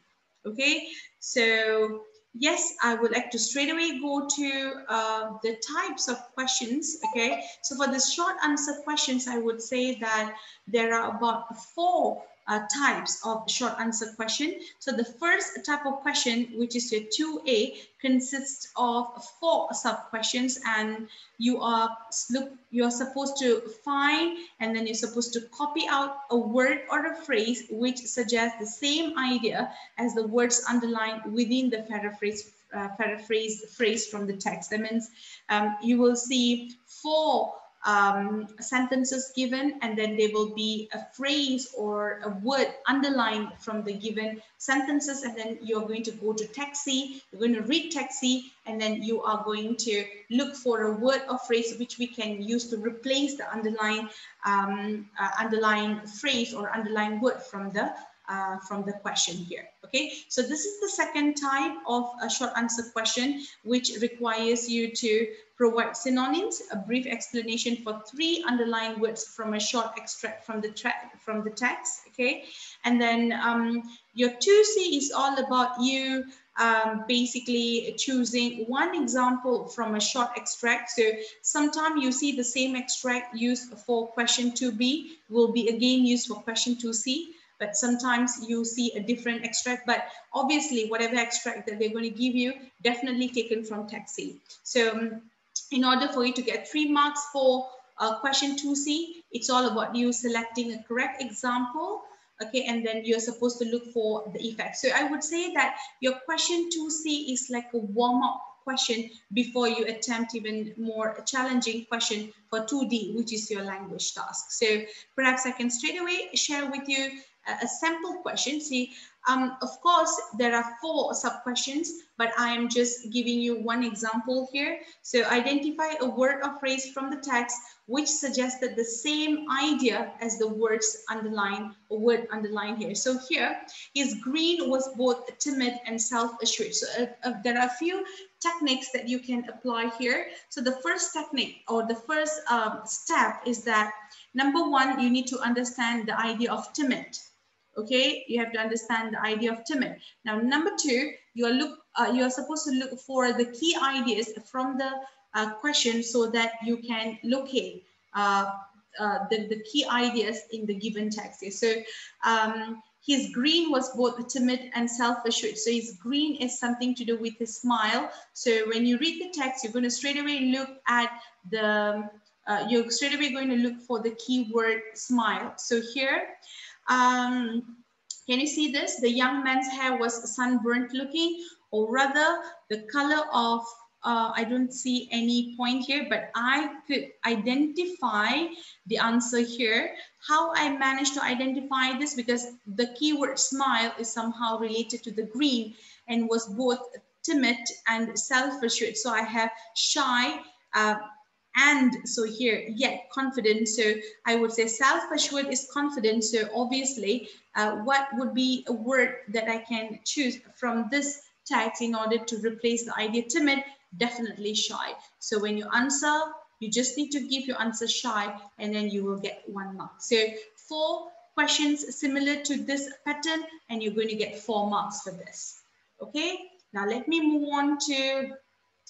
Okay, so yes, I would like to straight away go to uh, the types of questions. Okay, so for the short answer questions, I would say that there are about four uh, types of short answer question. So the first type of question, which is your 2A, consists of four sub questions and you are look you're supposed to find and then you're supposed to copy out a word or a phrase which suggests the same idea as the words underlined within the paraphrase uh, paraphrase phrase from the text. That means um, you will see four um, sentences given and then there will be a phrase or a word underlined from the given sentences and then you're going to go to text C, you're going to read text C and then you are going to look for a word or phrase which we can use to replace the underlying, um, uh, underlying phrase or underlying word from the uh, from the question here. Okay, so this is the second type of a short answer question, which requires you to provide synonyms, a brief explanation for three underlying words from a short extract from the from the text. Okay, and then um, your 2C is all about you um, basically choosing one example from a short extract. So sometimes you see the same extract used for question 2B will be again used for question 2C but sometimes you see a different extract, but obviously whatever extract that they're going to give you, definitely taken from text C. So um, in order for you to get three marks for uh, question 2C, it's all about you selecting a correct example okay and then you're supposed to look for the effect so i would say that your question 2c is like a warm-up question before you attempt even more challenging question for 2d which is your language task so perhaps i can straight away share with you a sample question. See, um, of course, there are four sub-questions, but I am just giving you one example here. So identify a word or phrase from the text which suggests that the same idea as the words underlined or word underlined here. So here, his green was both timid and self-assured. So uh, uh, there are a few techniques that you can apply here. So the first technique or the first um, step is that number one, you need to understand the idea of timid okay you have to understand the idea of timid. Now number two you are look uh, you are supposed to look for the key ideas from the uh, question so that you can locate uh, uh, the, the key ideas in the given text. So um, his green was both timid and self-assured. So his green is something to do with his smile. So when you read the text you're going to straight away look at the uh, you're straight away going to look for the keyword smile. So here um, can you see this? The young man's hair was sunburnt looking, or rather the color of, uh, I don't see any point here, but I could identify the answer here. How I managed to identify this because the keyword smile is somehow related to the green and was both timid and self-assured. So I have shy, uh, and so here yet confident. So i would say self-assured is confident. So obviously uh, what would be a word that i can choose from this text in order to replace the idea? Timid definitely shy. So when you answer you just need to give your answer shy and then you will get one mark. So four questions similar to this pattern and you're going to get four marks for this. Okay? Now let me move on to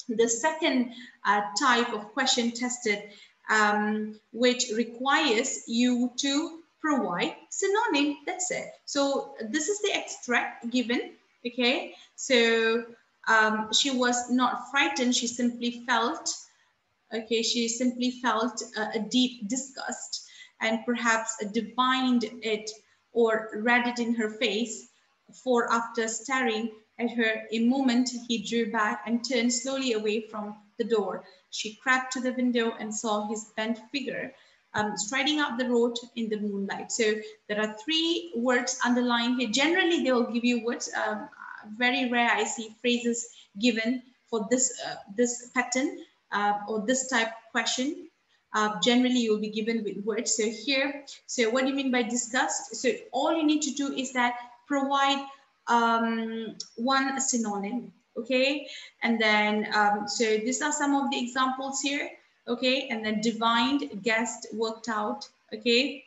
the second uh, type of question tested, um, which requires you to provide synonym, that's it. So this is the extract given, okay? So um, she was not frightened, she simply felt, okay, she simply felt uh, a deep disgust and perhaps divined it or read it in her face for after staring at her a moment, he drew back and turned slowly away from the door. She crept to the window and saw his bent figure um, striding up the road in the moonlight. So there are three words underlined here. Generally, they will give you words. Um, very rare I see phrases given for this, uh, this pattern uh, or this type question. Uh, generally, you'll be given with words. So here, so what do you mean by disgust? So all you need to do is that provide um, one synonym, okay? And then, um, so these are some of the examples here, okay? And then divined, guessed, worked out, okay?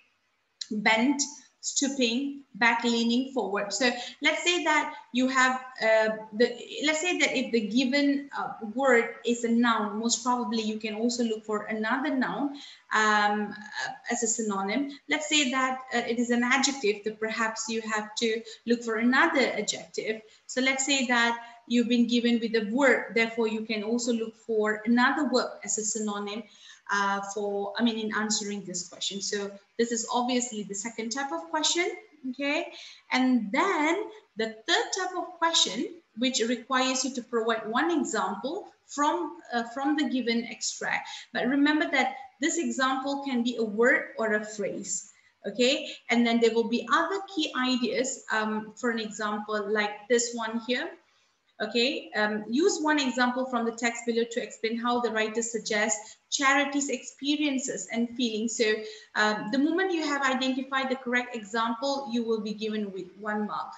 Bent, stooping, back leaning forward. So let's say that you have uh, the, let's say that if the given uh, word is a noun, most probably you can also look for another noun um, uh, as a synonym. Let's say that uh, it is an adjective that perhaps you have to look for another adjective. So let's say that you've been given with a verb, therefore you can also look for another verb as a synonym uh, for, I mean, in answering this question. So this is obviously the second type of question, okay? And then the third type of question, which requires you to provide one example from, uh, from the given extract. But remember that this example can be a word or a phrase okay and then there will be other key ideas um, for an example like this one here Okay, um, use one example from the text below to explain how the writer suggests charity's experiences and feelings. So um, the moment you have identified the correct example, you will be given with one mark.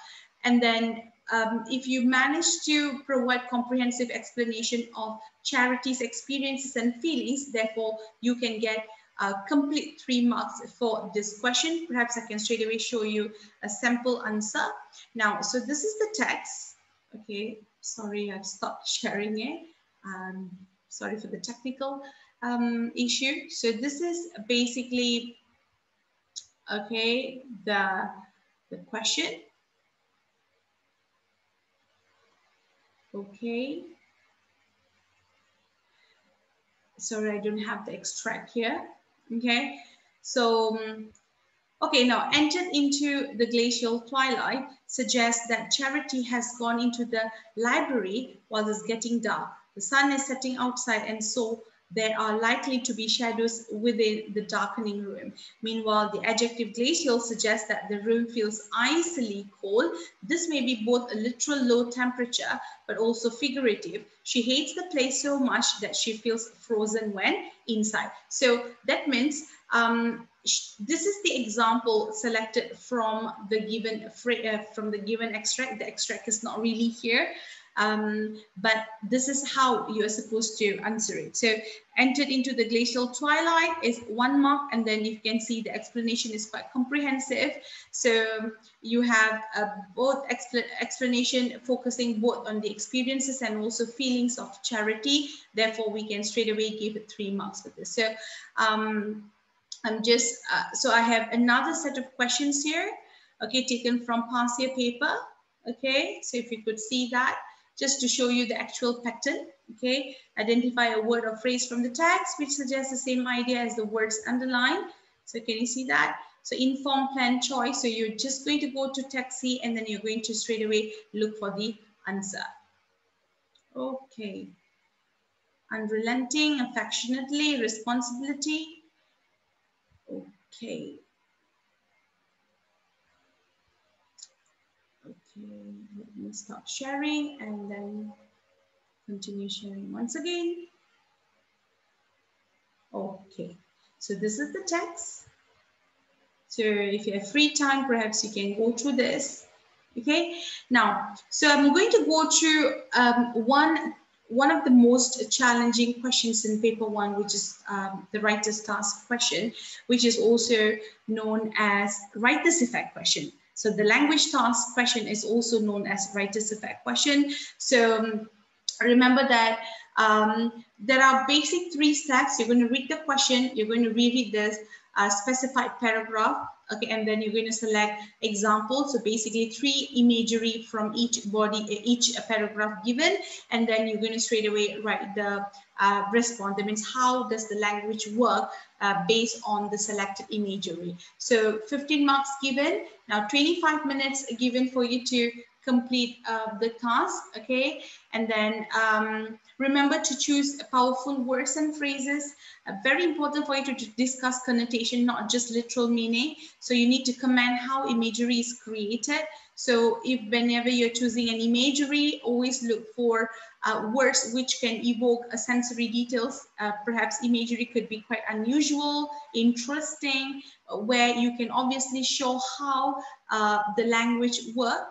And then um, if you manage to provide comprehensive explanation of charity's experiences and feelings, therefore you can get a complete three marks for this question. Perhaps I can straight away show you a sample answer. Now, so this is the text. Okay, sorry, I've stopped sharing it. Um, sorry for the technical um, issue. So this is basically, okay, the, the question. Okay. Sorry, I don't have the extract here. Okay. So um, Okay, now entered into the glacial twilight suggests that Charity has gone into the library while it's getting dark. The sun is setting outside and so there are likely to be shadows within the darkening room. Meanwhile, the adjective glacial suggests that the room feels icily cold. This may be both a literal low temperature, but also figurative. She hates the place so much that she feels frozen when inside. So that means um, this is the example selected from the given uh, from the given extract. The extract is not really here, um, but this is how you are supposed to answer it. So entered into the glacial twilight is one mark, and then you can see the explanation is quite comprehensive. So you have uh, both expl explanation focusing both on the experiences and also feelings of charity. Therefore, we can straight away give it three marks for this. So um, I'm just, uh, so I have another set of questions here, okay, taken from past year paper, okay? So if you could see that, just to show you the actual pattern, okay? Identify a word or phrase from the text, which suggests the same idea as the words underlined. So can you see that? So inform, plan, choice. So you're just going to go to text C and then you're going to straight away look for the answer. Okay. Unrelenting, affectionately, responsibility, Okay. Okay, me stop sharing and then continue sharing once again. Okay, so this is the text. So if you have free time, perhaps you can go through this. Okay, now, so I'm going to go through um, one one of the most challenging questions in paper one, which is um, the writer's task question, which is also known as writer's effect question. So the language task question is also known as writer's effect question. So um, remember that um, there are basic three steps. You're going to read the question, you're going to reread this uh, specified paragraph, okay and then you're going to select examples. So basically three imagery from each body each paragraph given and then you're going to straight away write the uh, response. That means how does the language work uh, based on the selected imagery. So 15 marks given. Now 25 minutes given for you to complete uh, the task okay? And then um, remember to choose powerful words and phrases. Uh, very important for you to, discuss connotation not just literal meaning. So you need to comment how imagery is created. So if whenever you're choosing an imagery always look for uh, words which can evoke a sensory details. Uh, perhaps imagery could be quite unusual interesting uh, where you can obviously show how uh, the language works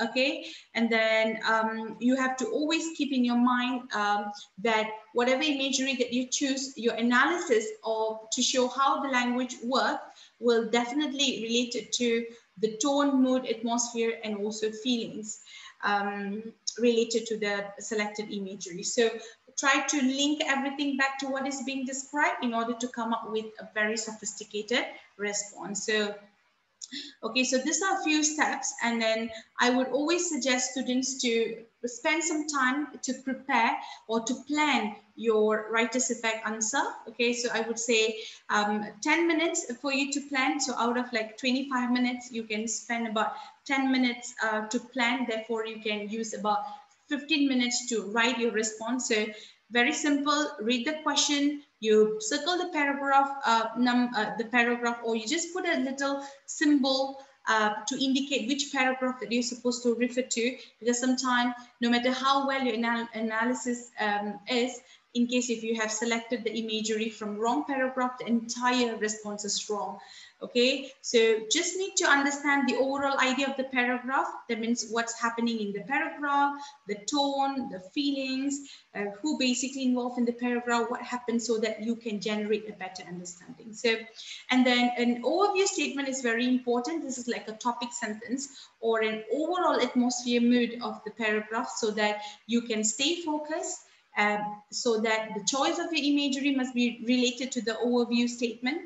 okay? And then um, you have to always keep in your mind um, that whatever imagery that you choose your analysis of to show how the language works will definitely relate it to the tone mood atmosphere and also feelings um, related to the selected imagery. So try to link everything back to what is being described in order to come up with a very sophisticated response. So Okay, so these are a few steps and then I would always suggest students to spend some time to prepare or to plan your writer's effect answer. Okay, so I would say um, 10 minutes for you to plan. So out of like 25 minutes, you can spend about 10 minutes uh, to plan. Therefore, you can use about 15 minutes to write your response. So very simple, read the question, you circle the paragraph, uh, num, uh, the paragraph, or you just put a little symbol uh, to indicate which paragraph that you're supposed to refer to, because sometimes no matter how well your anal analysis um, is, in case if you have selected the imagery from wrong paragraph, the entire response is wrong. Okay, so just need to understand the overall idea of the paragraph. That means what's happening in the paragraph, the tone, the feelings, uh, who basically involved in the paragraph, what happened so that you can generate a better understanding. So, and then an overview statement is very important. This is like a topic sentence or an overall atmosphere mood of the paragraph so that you can stay focused um, so that the choice of your imagery must be related to the overview statement,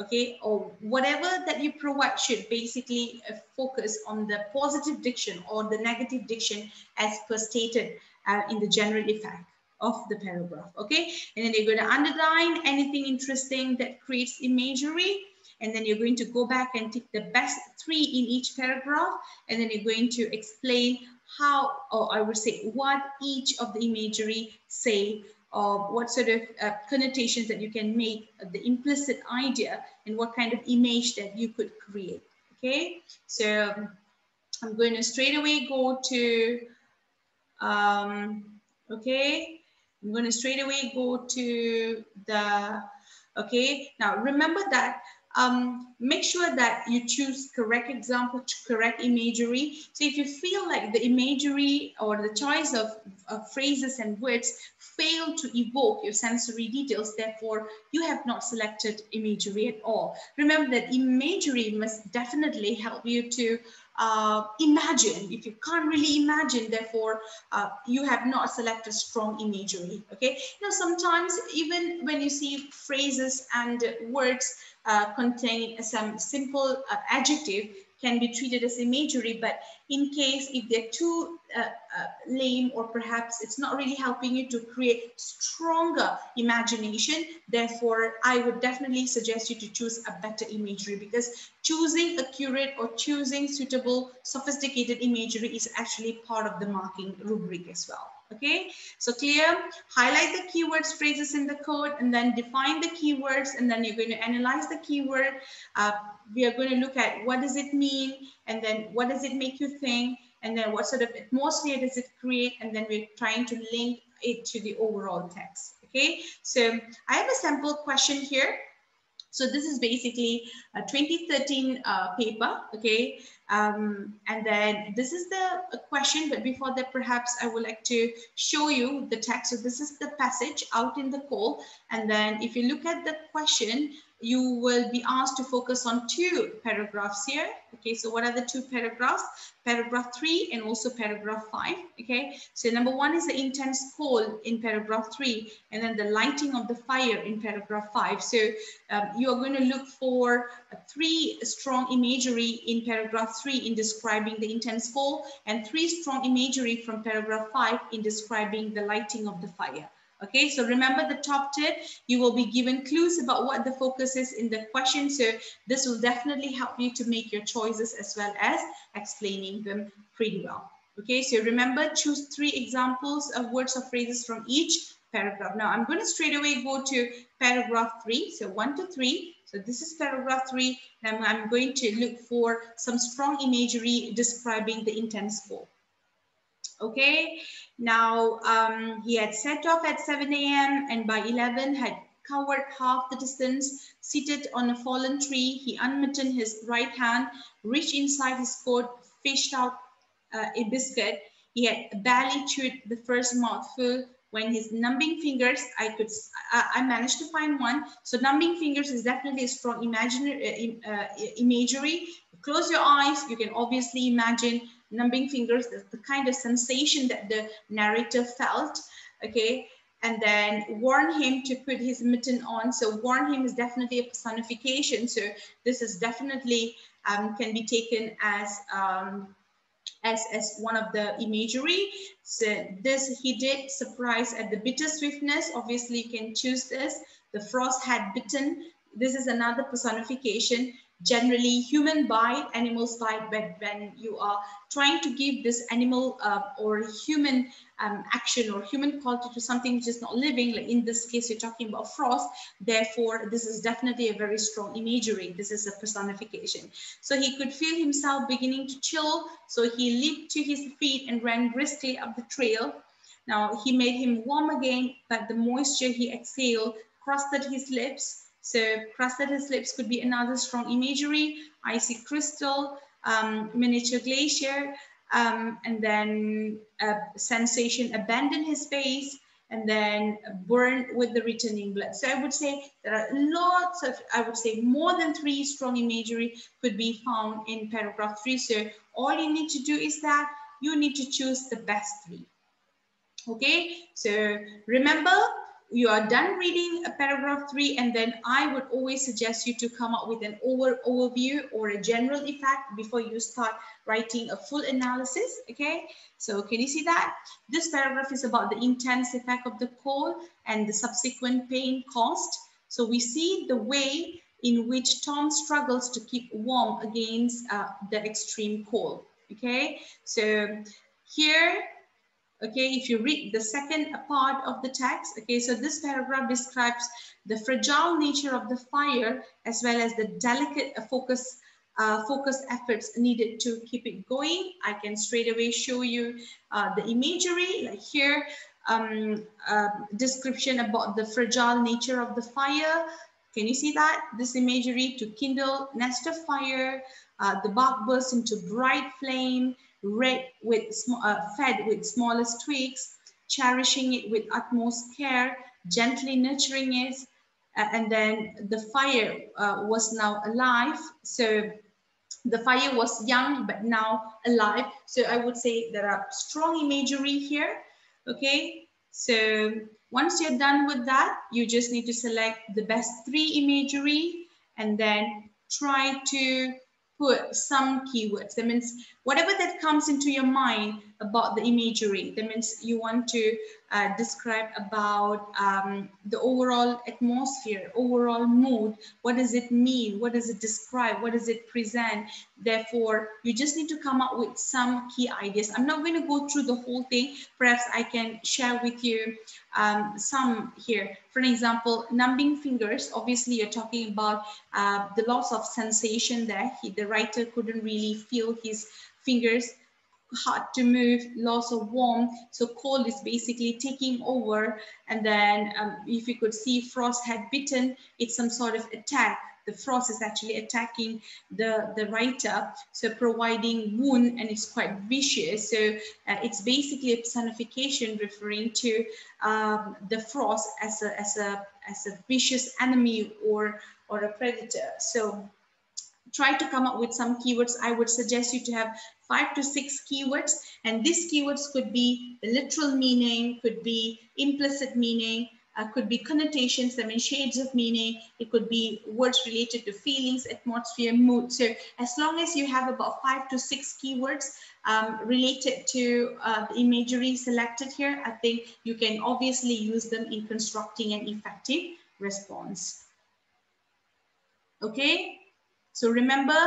okay, or whatever that you provide should basically uh, focus on the positive diction or the negative diction as per stated uh, in the general effect of the paragraph, okay? And then you're going to underline anything interesting that creates imagery, and then you're going to go back and take the best three in each paragraph, and then you're going to explain how, or I would say what each of the imagery say, or what sort of uh, connotations that you can make, uh, the implicit idea, and what kind of image that you could create. Okay, so I'm going to straight away go to, um, okay, I'm going to straight away go to the, okay, now remember that um, make sure that you choose correct example, to correct imagery. So if you feel like the imagery or the choice of, of phrases and words fail to evoke your sensory details, therefore you have not selected imagery at all. Remember that imagery must definitely help you to uh, imagine. If you can't really imagine, therefore, uh, you have not selected strong imagery, okay? Know, sometimes even when you see phrases and words uh, contain some simple uh, adjective, can be treated as imagery, but in case if they're too uh, uh, lame or perhaps it's not really helping you to create stronger imagination, therefore I would definitely suggest you to choose a better imagery because choosing accurate or choosing suitable sophisticated imagery is actually part of the marking rubric as well. Okay, so clear, highlight the keywords, phrases in the code, and then define the keywords, and then you're going to analyze the keyword. Uh, we are going to look at what does it mean, and then what does it make you think, and then what sort of atmosphere does it create, and then we're trying to link it to the overall text. Okay, so I have a sample question here. So this is basically a 2013 uh, paper, okay? Um, and then this is the question, but before that, perhaps I would like to show you the text. So this is the passage out in the call. And then if you look at the question, you will be asked to focus on two paragraphs here. Okay, so what are the two paragraphs? Paragraph three and also paragraph five. Okay, so number one is the intense cold in paragraph three, and then the lighting of the fire in paragraph five. So um, you are going to look for three strong imagery in paragraph three in describing the intense cold, and three strong imagery from paragraph five in describing the lighting of the fire. Okay, so remember the top tip, you will be given clues about what the focus is in the question. So this will definitely help you to make your choices as well as explaining them pretty well. Okay, so remember, choose three examples of words or phrases from each paragraph. Now I'm going to straight away go to paragraph three. So one to three. So this is paragraph three. And I'm going to look for some strong imagery describing the intense flow. Okay, now um, he had set off at 7 a.m. and by 11 had covered half the distance. Seated on a fallen tree, he unmittened his right hand, reached inside his coat, fished out uh, a biscuit. He had barely chewed the first mouthful when his numbing fingers, I could, I, I managed to find one. So numbing fingers is definitely a strong imaginary, uh, uh, imagery. Close your eyes, you can obviously imagine numbing fingers, the, the kind of sensation that the narrator felt, okay? And then warn him to put his mitten on. So warn him is definitely a personification. So this is definitely um, can be taken as um, as, as one of the imagery. So this he did surprise at the bitter swiftness. Obviously you can choose this. The frost had bitten. This is another personification. Generally human bite, animals bite, but when you are trying to give this animal uh, or human um, action or human quality to something which is not living, like in this case, you're talking about frost, therefore, this is definitely a very strong imagery. This is a personification. So he could feel himself beginning to chill. So he leaped to his feet and ran briskly up the trail. Now he made him warm again, but the moisture he exhaled crusted his lips so crusted his lips could be another strong imagery, icy crystal, um, miniature glacier, um, and then a sensation abandon his face, and then burn with the returning blood. So I would say there are lots of, I would say more than three strong imagery could be found in paragraph three. So all you need to do is that you need to choose the best three. Okay, so remember you are done reading a paragraph three, and then I would always suggest you to come up with an over overview or a general effect before you start writing a full analysis, okay? So can you see that? This paragraph is about the intense effect of the cold and the subsequent pain caused. So we see the way in which Tom struggles to keep warm against uh, the extreme cold, okay? So here okay if you read the second part of the text okay so this paragraph describes the fragile nature of the fire as well as the delicate uh, focus uh, efforts needed to keep it going. I can straight away show you uh, the imagery like here um, uh, description about the fragile nature of the fire. Can you see that? This imagery to kindle nest of fire uh, the bark bursts into bright flame with uh, fed with smallest twigs, cherishing it with utmost care, gently nurturing it, uh, and then the fire uh, was now alive. So the fire was young, but now alive. So I would say there are strong imagery here. Okay, so once you're done with that, you just need to select the best three imagery and then try to put some keywords. That means whatever that comes into your mind about the imagery, that means you want to uh, describe about um, the overall atmosphere, overall mood. What does it mean? What does it describe? What does it present? Therefore, you just need to come up with some key ideas. I'm not going to go through the whole thing. Perhaps I can share with you um, some here. For example, numbing fingers. Obviously, you're talking about uh, the loss of sensation there. He, the writer couldn't really feel his fingers hard to move, loss of warmth. So cold is basically taking over. And then um, if you could see frost had bitten, it's some sort of attack. The frost is actually attacking the, the writer, so providing wound and it's quite vicious. So uh, it's basically a personification referring to um, the frost as a, as, a, as a vicious enemy or, or a predator. So try to come up with some keywords. I would suggest you to have five to six keywords. And these keywords could be the literal meaning, could be implicit meaning, uh, could be connotations, I mean shades of meaning. It could be words related to feelings, atmosphere, mood. So as long as you have about five to six keywords um, related to uh, the imagery selected here, I think you can obviously use them in constructing an effective response. Okay, so remember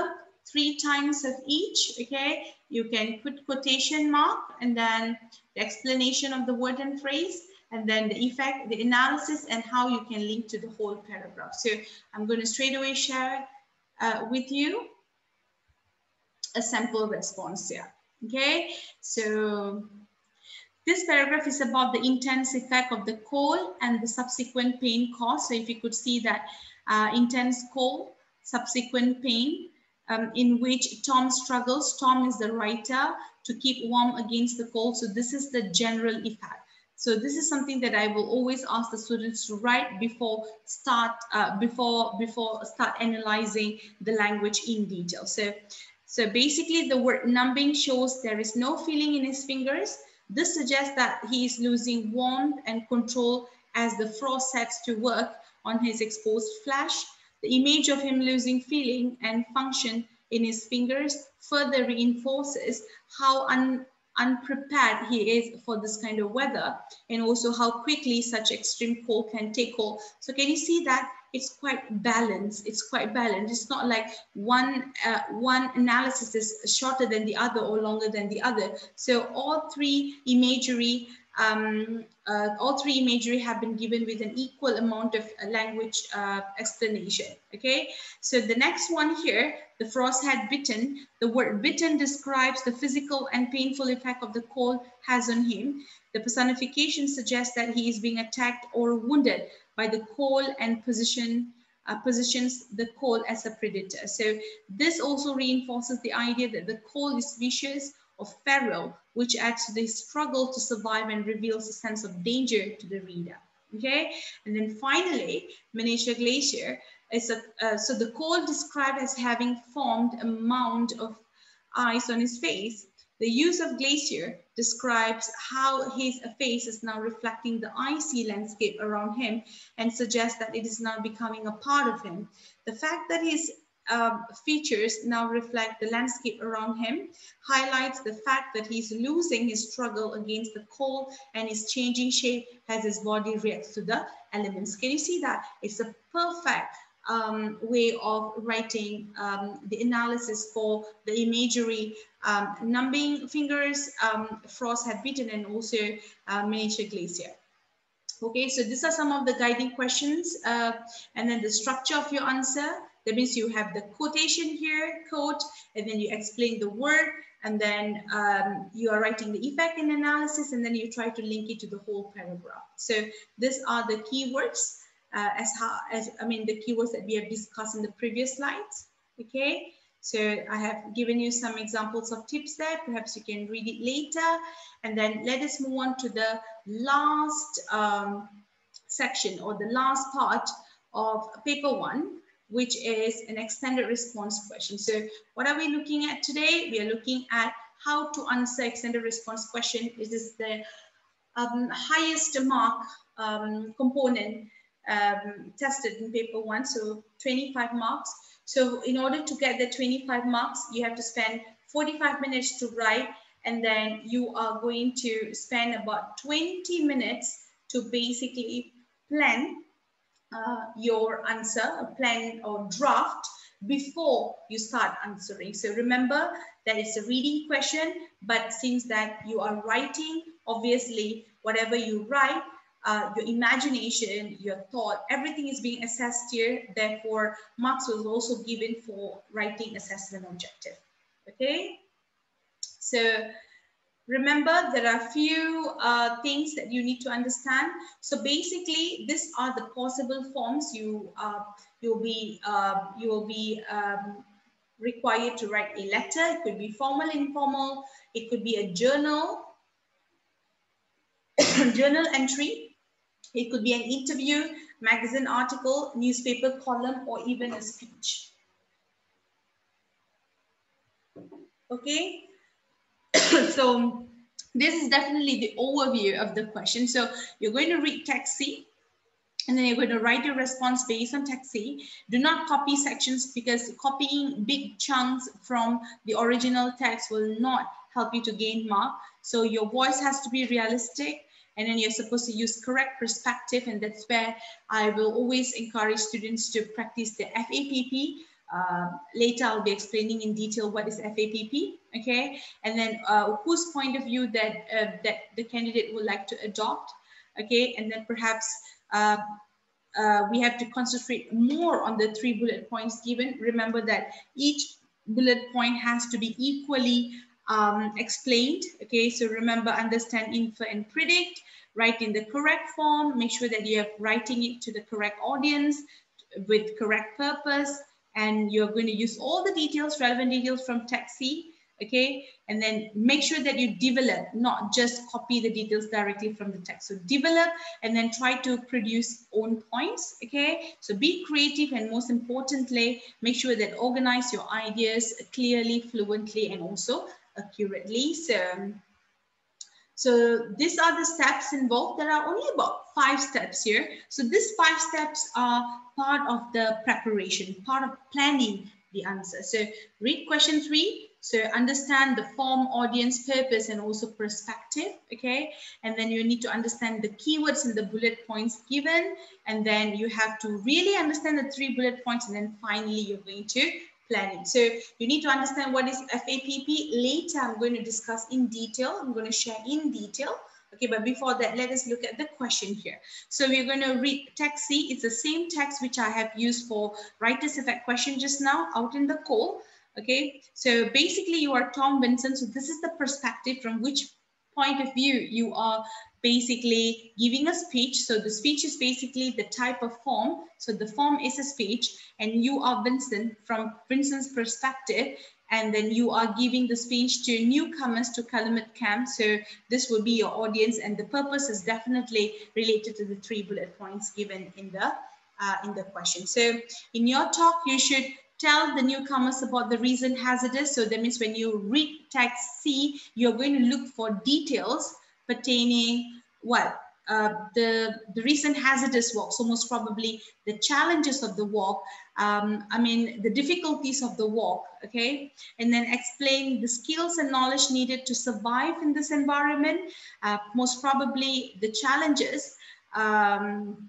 three times of each, okay? You can put quotation mark and then the explanation of the word and phrase and then the effect, the analysis and how you can link to the whole paragraph. So I'm going to straight away share uh, with you a sample response here, okay? So this paragraph is about the intense effect of the cold and the subsequent pain caused. So if you could see that uh, intense cold subsequent pain, um, in which Tom struggles. Tom is the writer to keep warm against the cold. So this is the general effect. So this is something that I will always ask the students to write before start uh, before before start analyzing the language in detail. So so basically the word numbing shows there is no feeling in his fingers. This suggests that he is losing warmth and control as the frost sets to work on his exposed flesh. The image of him losing feeling and function in his fingers further reinforces how un unprepared he is for this kind of weather and also how quickly such extreme cold can take hold. So can you see that it's quite balanced. It's quite balanced. It's not like one uh, one analysis is shorter than the other or longer than the other. So all three imagery um, uh, all three imagery have been given with an equal amount of uh, language uh, explanation. Okay, so the next one here, the frost had bitten. The word bitten describes the physical and painful effect of the cold has on him. The personification suggests that he is being attacked or wounded by the cold and position uh, positions the cold as a predator. So this also reinforces the idea that the cold is vicious or feral, which adds to the struggle to survive and reveals a sense of danger to the reader. Okay, and then finally, miniature glacier is a, uh, so the cold described as having formed a mound of ice on his face the use of glacier describes how his face is now reflecting the icy landscape around him and suggests that it is now becoming a part of him. The fact that his um, features now reflect the landscape around him highlights the fact that he's losing his struggle against the cold and is changing shape as his body reacts to the elements. Can you see that? It's a perfect um, way of writing um, the analysis for the imagery, um, numbing fingers, um, frost had bitten, and also uh, miniature glacier. Okay, so these are some of the guiding questions. Uh, and then the structure of your answer. That means you have the quotation here, quote, and then you explain the word, and then um, you are writing the effect and analysis, and then you try to link it to the whole paragraph. So these are the keywords uh, as how, as I mean, the keywords that we have discussed in the previous slides. Okay, so I have given you some examples of tips there. Perhaps you can read it later. And then let us move on to the last um, section or the last part of paper one, which is an extended response question. So what are we looking at today? We are looking at how to answer extended response question. This is the um, highest mark um, component um, tested in paper one, so 25 marks. So in order to get the 25 marks, you have to spend 45 minutes to write, and then you are going to spend about 20 minutes to basically plan uh, your answer, a plan or draft before you start answering. So remember that it's a reading question, but since that you are writing, obviously whatever you write, uh, your imagination, your thought, everything is being assessed here. Therefore, marks was also given for writing assessment objective. Okay, so remember there are a few uh, things that you need to understand. So basically, these are the possible forms you uh, you'll be uh, you will be um, required to write a letter. It could be formal, informal. It could be a journal, journal entry it could be an interview, magazine article, newspaper column, or even a speech. Okay, so this is definitely the overview of the question. So you're going to read text C and then you're going to write your response based on text C. Do not copy sections because copying big chunks from the original text will not help you to gain mark. So your voice has to be realistic and then you're supposed to use correct perspective and that's where I will always encourage students to practice the FAPP. Uh, later I'll be explaining in detail what is FAPP, okay? And then uh, whose point of view that, uh, that the candidate would like to adopt, okay? And then perhaps uh, uh, we have to concentrate more on the three bullet points given. Remember that each bullet point has to be equally um, explained. Okay, so remember, understand, infer, and predict. Write in the correct form. Make sure that you are writing it to the correct audience with correct purpose. And you're going to use all the details, relevant details from text C. Okay, and then make sure that you develop, not just copy the details directly from the text. So develop and then try to produce own points. Okay, so be creative and most importantly, make sure that organize your ideas clearly, fluently, and also accurately. So, so these are the steps involved. There are only about five steps here. So these five steps are part of the preparation, part of planning the answer. So read question three, So understand the form, audience, purpose, and also perspective, okay? And then you need to understand the keywords and the bullet points given. And then you have to really understand the three bullet points. And then finally, you're going to planning. So you need to understand what is FAPP. Later, I'm going to discuss in detail. I'm going to share in detail. Okay, but before that, let us look at the question here. So we're going to read text C. It's the same text which I have used for writer's effect question just now out in the call. Okay, so basically you are Tom Vincent. So this is the perspective from which point of view you are basically giving a speech. So the speech is basically the type of form. So the form is a speech and you are Vincent from Vincent's perspective and then you are giving the speech to newcomers to Calumet Camp. So this will be your audience and the purpose is definitely related to the three bullet points given in the, uh, in the question. So in your talk, you should tell the newcomers about the reason hazardous. So that means when you read text C, you're going to look for details pertaining what? Uh, the, the recent hazardous walk, so most probably the challenges of the walk, um, I mean, the difficulties of the walk, okay? And then explain the skills and knowledge needed to survive in this environment, uh, most probably the challenges, um,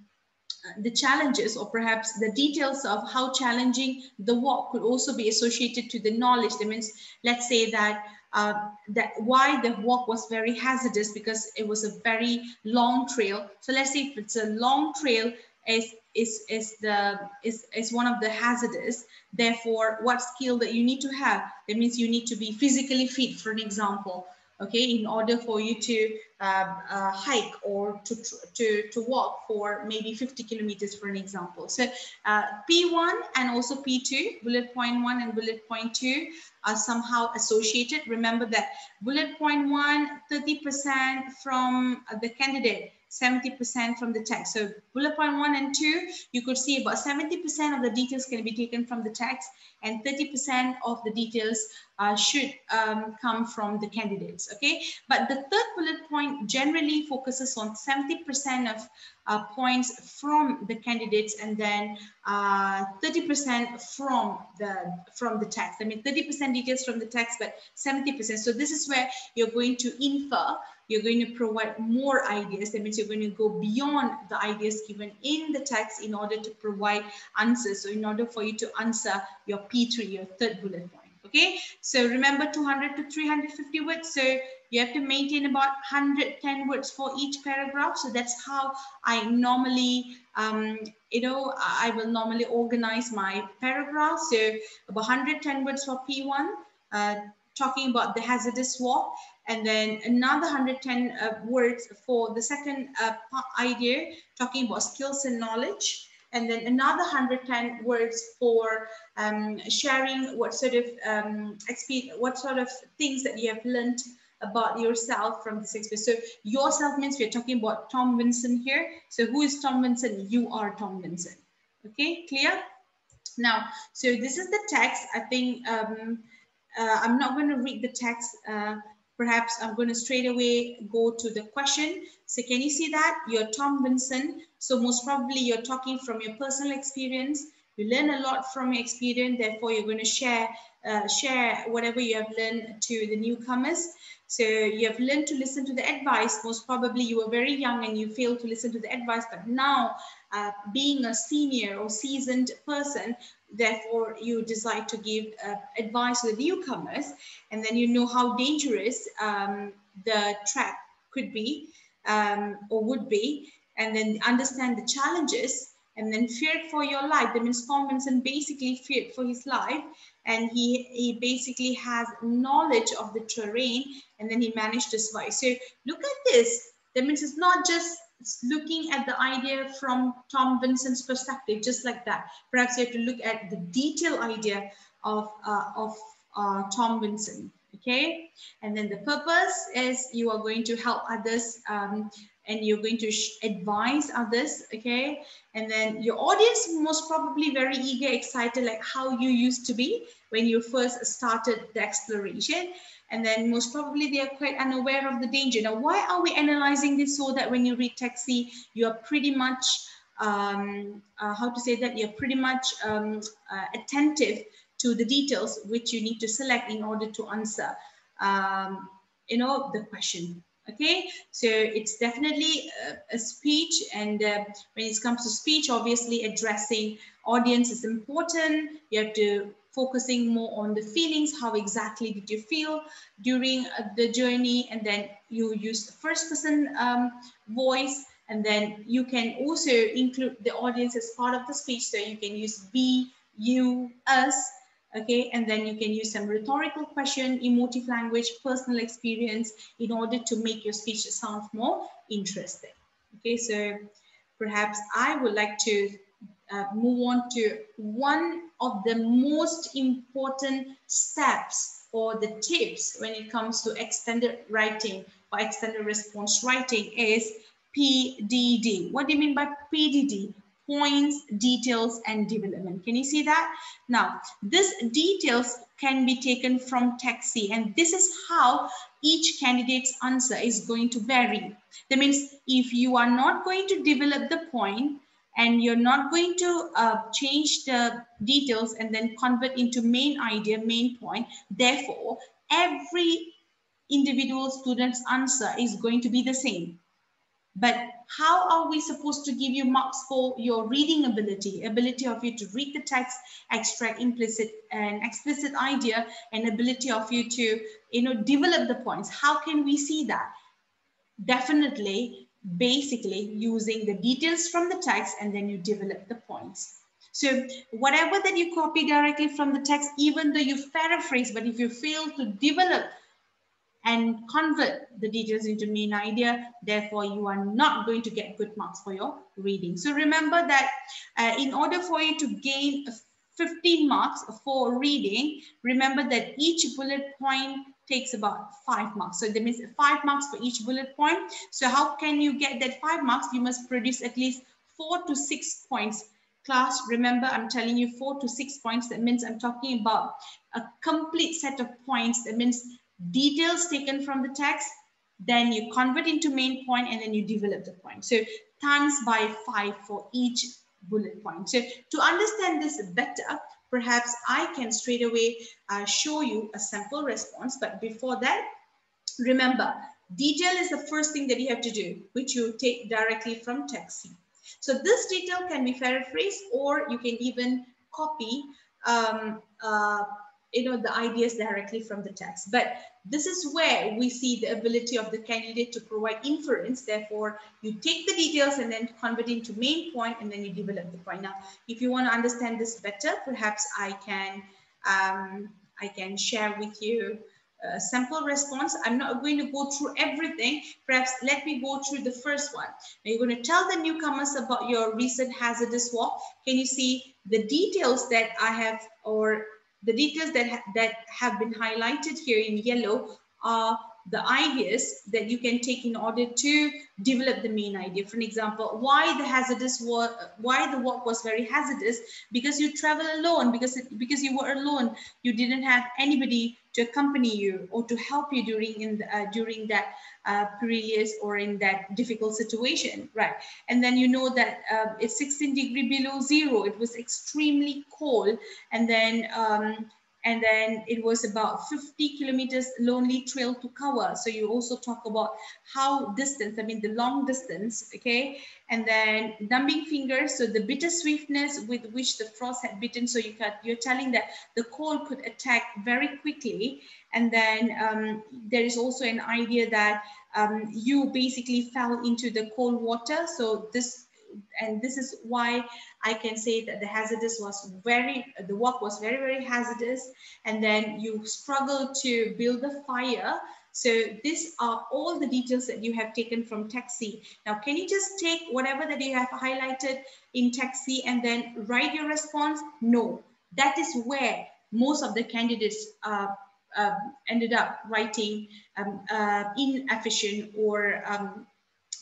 the challenges or perhaps the details of how challenging the walk could also be associated to the knowledge. That means, let's say that uh, that why the walk was very hazardous because it was a very long trail. So let's say if it's a long trail, is is is the is is one of the hazardous. Therefore, what skill that you need to have? That means you need to be physically fit, for an example okay, in order for you to uh, uh, hike or to, to, to walk for maybe 50 kilometers, for an example. So uh, P1 and also P2, bullet point one and bullet point two are somehow associated. Remember that bullet point one, 30% from the candidate 70% from the text. So bullet point one and two, you could see about 70% of the details can be taken from the text and 30% of the details uh, should um, come from the candidates, okay? But the third bullet point generally focuses on 70% of uh, points from the candidates and then 30% uh, from the from the text. I mean, 30% details from the text, but 70%. So this is where you're going to infer you're going to provide more ideas. That means you're going to go beyond the ideas given in the text in order to provide answers. So in order for you to answer your P3, your third bullet point. Okay, so remember 200 to 350 words. So you have to maintain about 110 words for each paragraph. So that's how I normally, um, you know, I will normally organize my paragraph. So about 110 words for P1, uh, talking about the hazardous walk and then another 110 uh, words for the second uh, idea, talking about skills and knowledge. And then another 110 words for um, sharing what sort of um, what sort of things that you have learned about yourself from this experience. So yourself means we're talking about Tom Vincent here. So who is Tom Vincent? You are Tom Vincent. Okay, clear? Now, so this is the text. I think um, uh, I'm not going to read the text uh, Perhaps I'm going to straight away go to the question. So can you see that? You're Tom Vincent. So most probably you're talking from your personal experience. You learn a lot from your experience. Therefore, you're going to share, uh, share whatever you have learned to the newcomers. So you have learned to listen to the advice. Most probably you were very young and you failed to listen to the advice. But now uh, being a senior or seasoned person, therefore you decide to give uh, advice to the newcomers and then you know how dangerous um, the track could be um, or would be and then understand the challenges and then feared for your life. The means Vincent basically feared for his life and he, he basically has knowledge of the terrain and then he managed to survive. So look at this. That means it's not just looking at the idea from Tom Vincent's perspective, just like that. Perhaps you have to look at the detailed idea of, uh, of uh, Tom Vincent, okay? And then the purpose is you are going to help others um, and you're going to advise others, okay? And then your audience most probably very eager, excited, like how you used to be when you first started the exploration and then most probably they are quite unaware of the danger. Now, why are we analyzing this so that when you read text C, you are pretty much, um, uh, how to say that, you're pretty much um, uh, attentive to the details which you need to select in order to answer, um, you know, the question. Okay, so it's definitely a, a speech, and uh, when it comes to speech, obviously addressing audience is important. You have to focusing more on the feelings, how exactly did you feel during uh, the journey, and then you use the first person um, voice, and then you can also include the audience as part of the speech, so you can use be, you, us, okay? And then you can use some rhetorical question emotive language personal experience in order to make your speech sound more interesting okay? So perhaps i would like to uh, move on to one of the most important steps or the tips when it comes to extended writing or extended response writing is PDD. What do you mean by PDD? points, details, and development. Can you see that? Now, this details can be taken from text C, and this is how each candidate's answer is going to vary. That means if you are not going to develop the point, and you're not going to uh, change the details and then convert into main idea, main point. Therefore, every individual student's answer is going to be the same. But how are we supposed to give you marks for your reading ability, ability of you to read the text, extract implicit and explicit idea, and ability of you to, you know, develop the points? How can we see that? Definitely, basically using the details from the text and then you develop the points. So whatever that you copy directly from the text, even though you paraphrase, but if you fail to develop and convert the details into main idea. Therefore, you are not going to get good marks for your reading. So remember that uh, in order for you to gain 15 marks for reading, remember that each bullet point takes about five marks. So that means five marks for each bullet point. So how can you get that five marks? You must produce at least four to six points class remember i'm telling you four to six points that means i'm talking about a complete set of points that means details taken from the text, then you convert into main point and then you develop the point. So times by five for each bullet point. So to understand this better, perhaps I can straight away uh, show you a sample response. But before that, remember, detail is the first thing that you have to do, which you take directly from text C. So this detail can be paraphrased or you can even copy um, uh, you know, the ideas directly from the text. But this is where we see the ability of the candidate to provide inference. Therefore, you take the details and then convert into main point and then you develop the point. Now, if you want to understand this better, perhaps I can, um, I can share with you a sample response. I'm not going to go through everything. Perhaps let me go through the first one. Now you're going to tell the newcomers about your recent hazardous walk. Can you see the details that I have or the details that, ha that have been highlighted here in yellow are the ideas that you can take in order to develop the main idea. For an example, why the hazardous was, why the walk was very hazardous? Because you travel alone, because it, because you were alone, you didn't have anybody to accompany you or to help you during in the, uh, during that uh, perilous or in that difficult situation, right? And then you know that uh, it's 16 degree below zero. It was extremely cold, and then um, and then it was about 50 kilometers lonely trail to cover. So you also talk about how distance i mean the long distance okay? And then numbing fingers so the bitter swiftness with which the frost had bitten. So you you're telling that the cold could attack very quickly. And then um, there is also an idea that um, you basically fell into the cold water. So this and this is why I can say that the hazardous was very, the work was very, very hazardous. And then you struggle to build the fire. So these are all the details that you have taken from text C. Now, can you just take whatever that you have highlighted in text C and then write your response? No, that is where most of the candidates uh, uh, ended up writing um, uh, inefficient or um,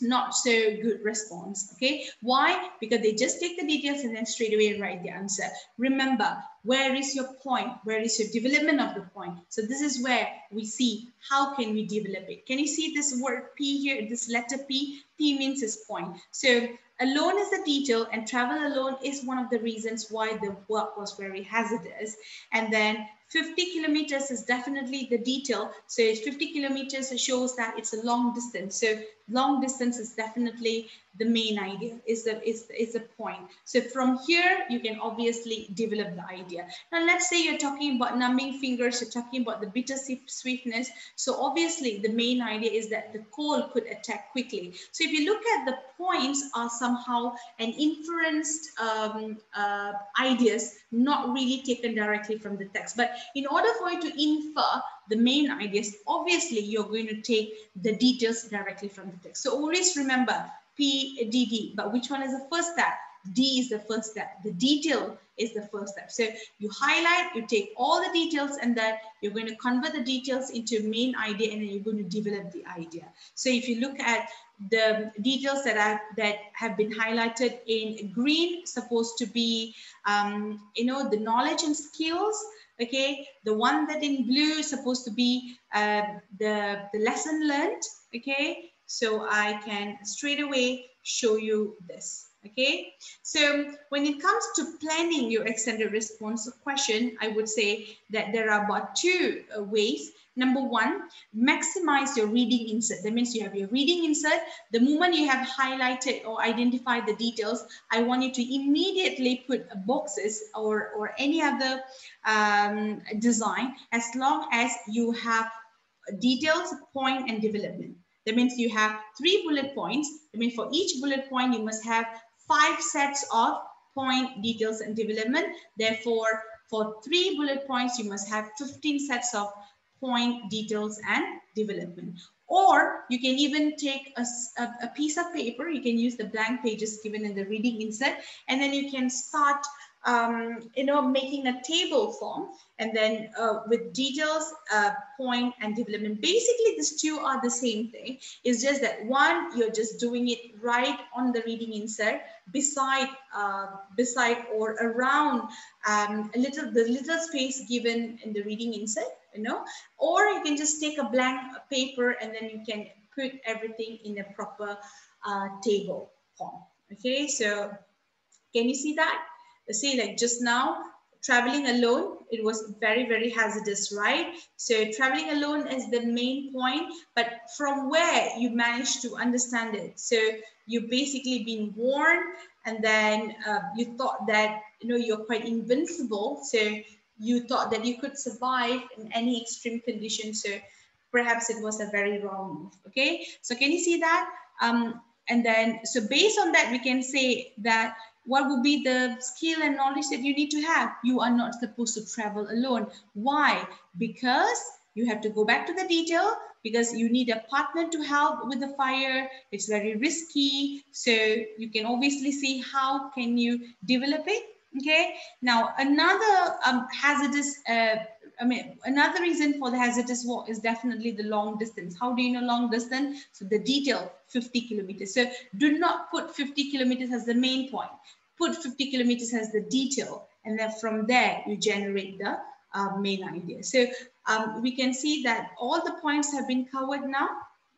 not so good response. Okay, why? Because they just take the details and then straight away write the answer. Remember, where is your point? Where is your development of the point? So this is where we see how can we develop it. Can you see this word P here, this letter P? P means is point. So alone is the detail and travel alone is one of the reasons why the work was very hazardous. And then 50 kilometers is definitely the detail. So it's 50 kilometers shows that it's a long distance. So long distance is definitely the main idea is the is, is the point. So from here you can obviously develop the idea. Now let's say you're talking about numbing fingers you're talking about the bitter sweetness. So obviously the main idea is that the coal could attack quickly. So if you look at the points are somehow an inferenced um, uh, ideas not really taken directly from the text. But in order for you to infer the main ideas, obviously you're going to take the details directly from the text. So always remember PDD, but which one is the first step? D is the first step. The detail is the first step. So you highlight, you take all the details and then you're going to convert the details into main idea and then you're going to develop the idea. So if you look at the details that are that have been highlighted in green, supposed to be, um, you know, the knowledge and skills, okay? The one that in blue is supposed to be uh, the the lesson learned. Okay? So i can straight away show you this okay so when it comes to planning your extended response question i would say that there are about two uh, ways Number one, maximize your reading insert. That means you have your reading insert. The moment you have highlighted or identified the details, I want you to immediately put boxes or, or any other um, design as long as you have details, point, and development. That means you have three bullet points. I mean, for each bullet point, you must have five sets of point, details, and development. Therefore, for three bullet points, you must have 15 sets of point details and development. Or you can even take a, a, piece of paper, you can use the blank pages given in the reading insert, and then you can start um, you know, making a table form and then uh, with details, uh, point and development. Basically, these two are the same thing. It's just that one, you're just doing it right on the reading insert beside, uh, beside or around um, a little, the little space given in the reading insert, you know, or you can just take a blank paper and then you can put everything in a proper uh, table form. Okay, so can you see that? See like just now traveling alone it was very very hazardous right? So traveling alone is the main point but from where you managed to understand it? So you basically been warned and then uh, you thought that you know you're quite invincible. So you thought that you could survive in any extreme condition. So perhaps it was a very wrong move okay? So can you see that? Um, and then so based on that we can say that what would be the skill and knowledge that you need to have? You are not supposed to travel alone. Why? Because you have to go back to the detail because you need a partner to help with the fire. It's very risky. So you can obviously see how can you develop it. Okay. Now, another um, hazardous uh, I mean, another reason for the hazardous walk is definitely the long distance. How do you know long distance? So the detail, 50 kilometers. So do not put 50 kilometers as the main point. Put 50 kilometers as the detail. And then from there, you generate the uh, main idea. So um, we can see that all the points have been covered now.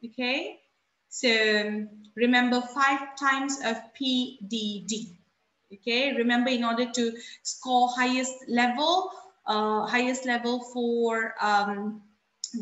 Okay. So remember five times of PDD. Okay. Remember in order to score highest level, uh, highest level for um,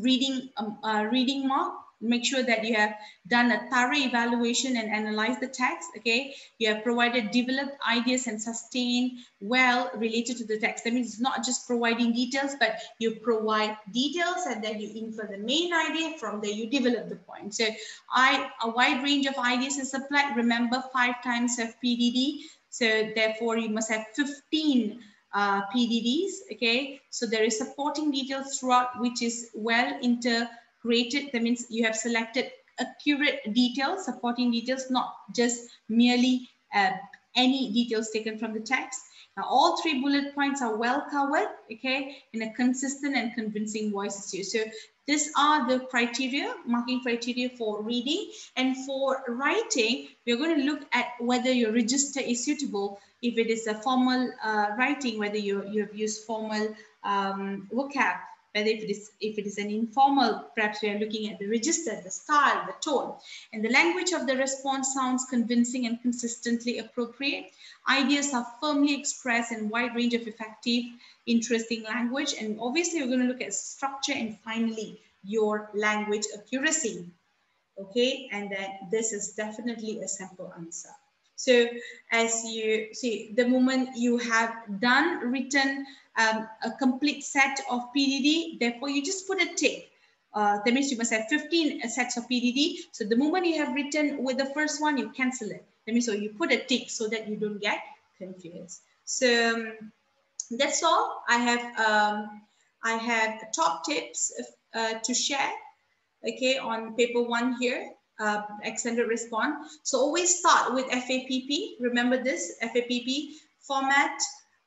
reading, um, uh, reading mark. Make sure that you have done a thorough evaluation and analyze the text, okay? You have provided developed ideas and sustained well related to the text. That means it's not just providing details, but you provide details and then you infer the main idea. From there, you develop the point. So I, a wide range of ideas is supplied. Remember five times of PDD. So therefore, you must have 15 uh, PDDs, okay? So there is supporting details throughout, which is well integrated. That means you have selected accurate details, supporting details, not just merely uh, any details taken from the text. Now, all three bullet points are well covered, okay, in a consistent and convincing voice here. So these are the criteria, marking criteria for reading. And for writing, we're going to look at whether your register is suitable. If it is a formal uh, writing, whether you, you have used formal um, vocab, whether if it is if it is an informal, perhaps we are looking at the register, the style, the tone, and the language of the response sounds convincing and consistently appropriate. Ideas are firmly expressed in wide range of effective, interesting language, and obviously we're going to look at structure and finally your language accuracy. Okay, and then this is definitely a sample answer. So as you see, the moment you have done written um, a complete set of PDD, therefore you just put a tick. Uh, that means you must have 15 sets of PDD. So the moment you have written with the first one, you cancel it. That means so you put a tick so that you don't get confused. So um, that's all. I have um, I have top tips uh, to share. Okay, on paper one here, uh, extended response. So always start with FAPP. Remember this FAPP format,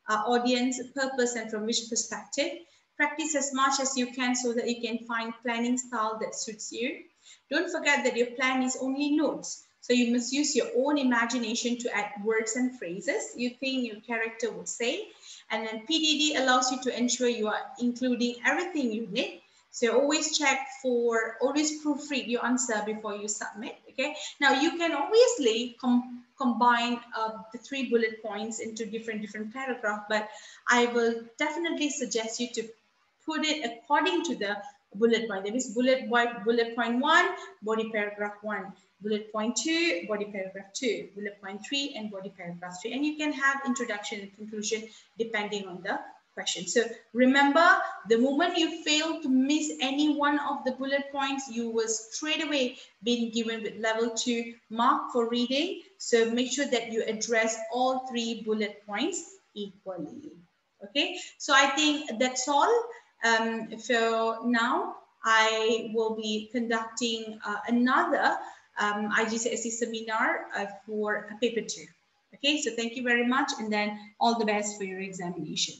uh, audience, purpose, and from which perspective. Practice as much as you can so that you can find planning style that suits you. Don't forget that your plan is only notes. So you must use your own imagination to add words and phrases you think your character would say. And then PDD allows you to ensure you are including everything you need. So always check for, always proofread your answer before you submit, okay? Now you can obviously com combine uh, the three bullet points into different, different paragraph, but I will definitely suggest you to put it according to the bullet point. That is bullet, bullet point one, body paragraph one bullet point two, body paragraph two, bullet point three, and body paragraph three. And you can have introduction and conclusion depending on the question. So remember, the moment you fail to miss any one of the bullet points, you will straight away be given with level two mark for reading. So make sure that you address all three bullet points equally. Okay, so I think that's all. Um, so now I will be conducting uh, another um, IGCSE seminar uh, for paper two. Okay, so thank you very much and then all the best for your examination.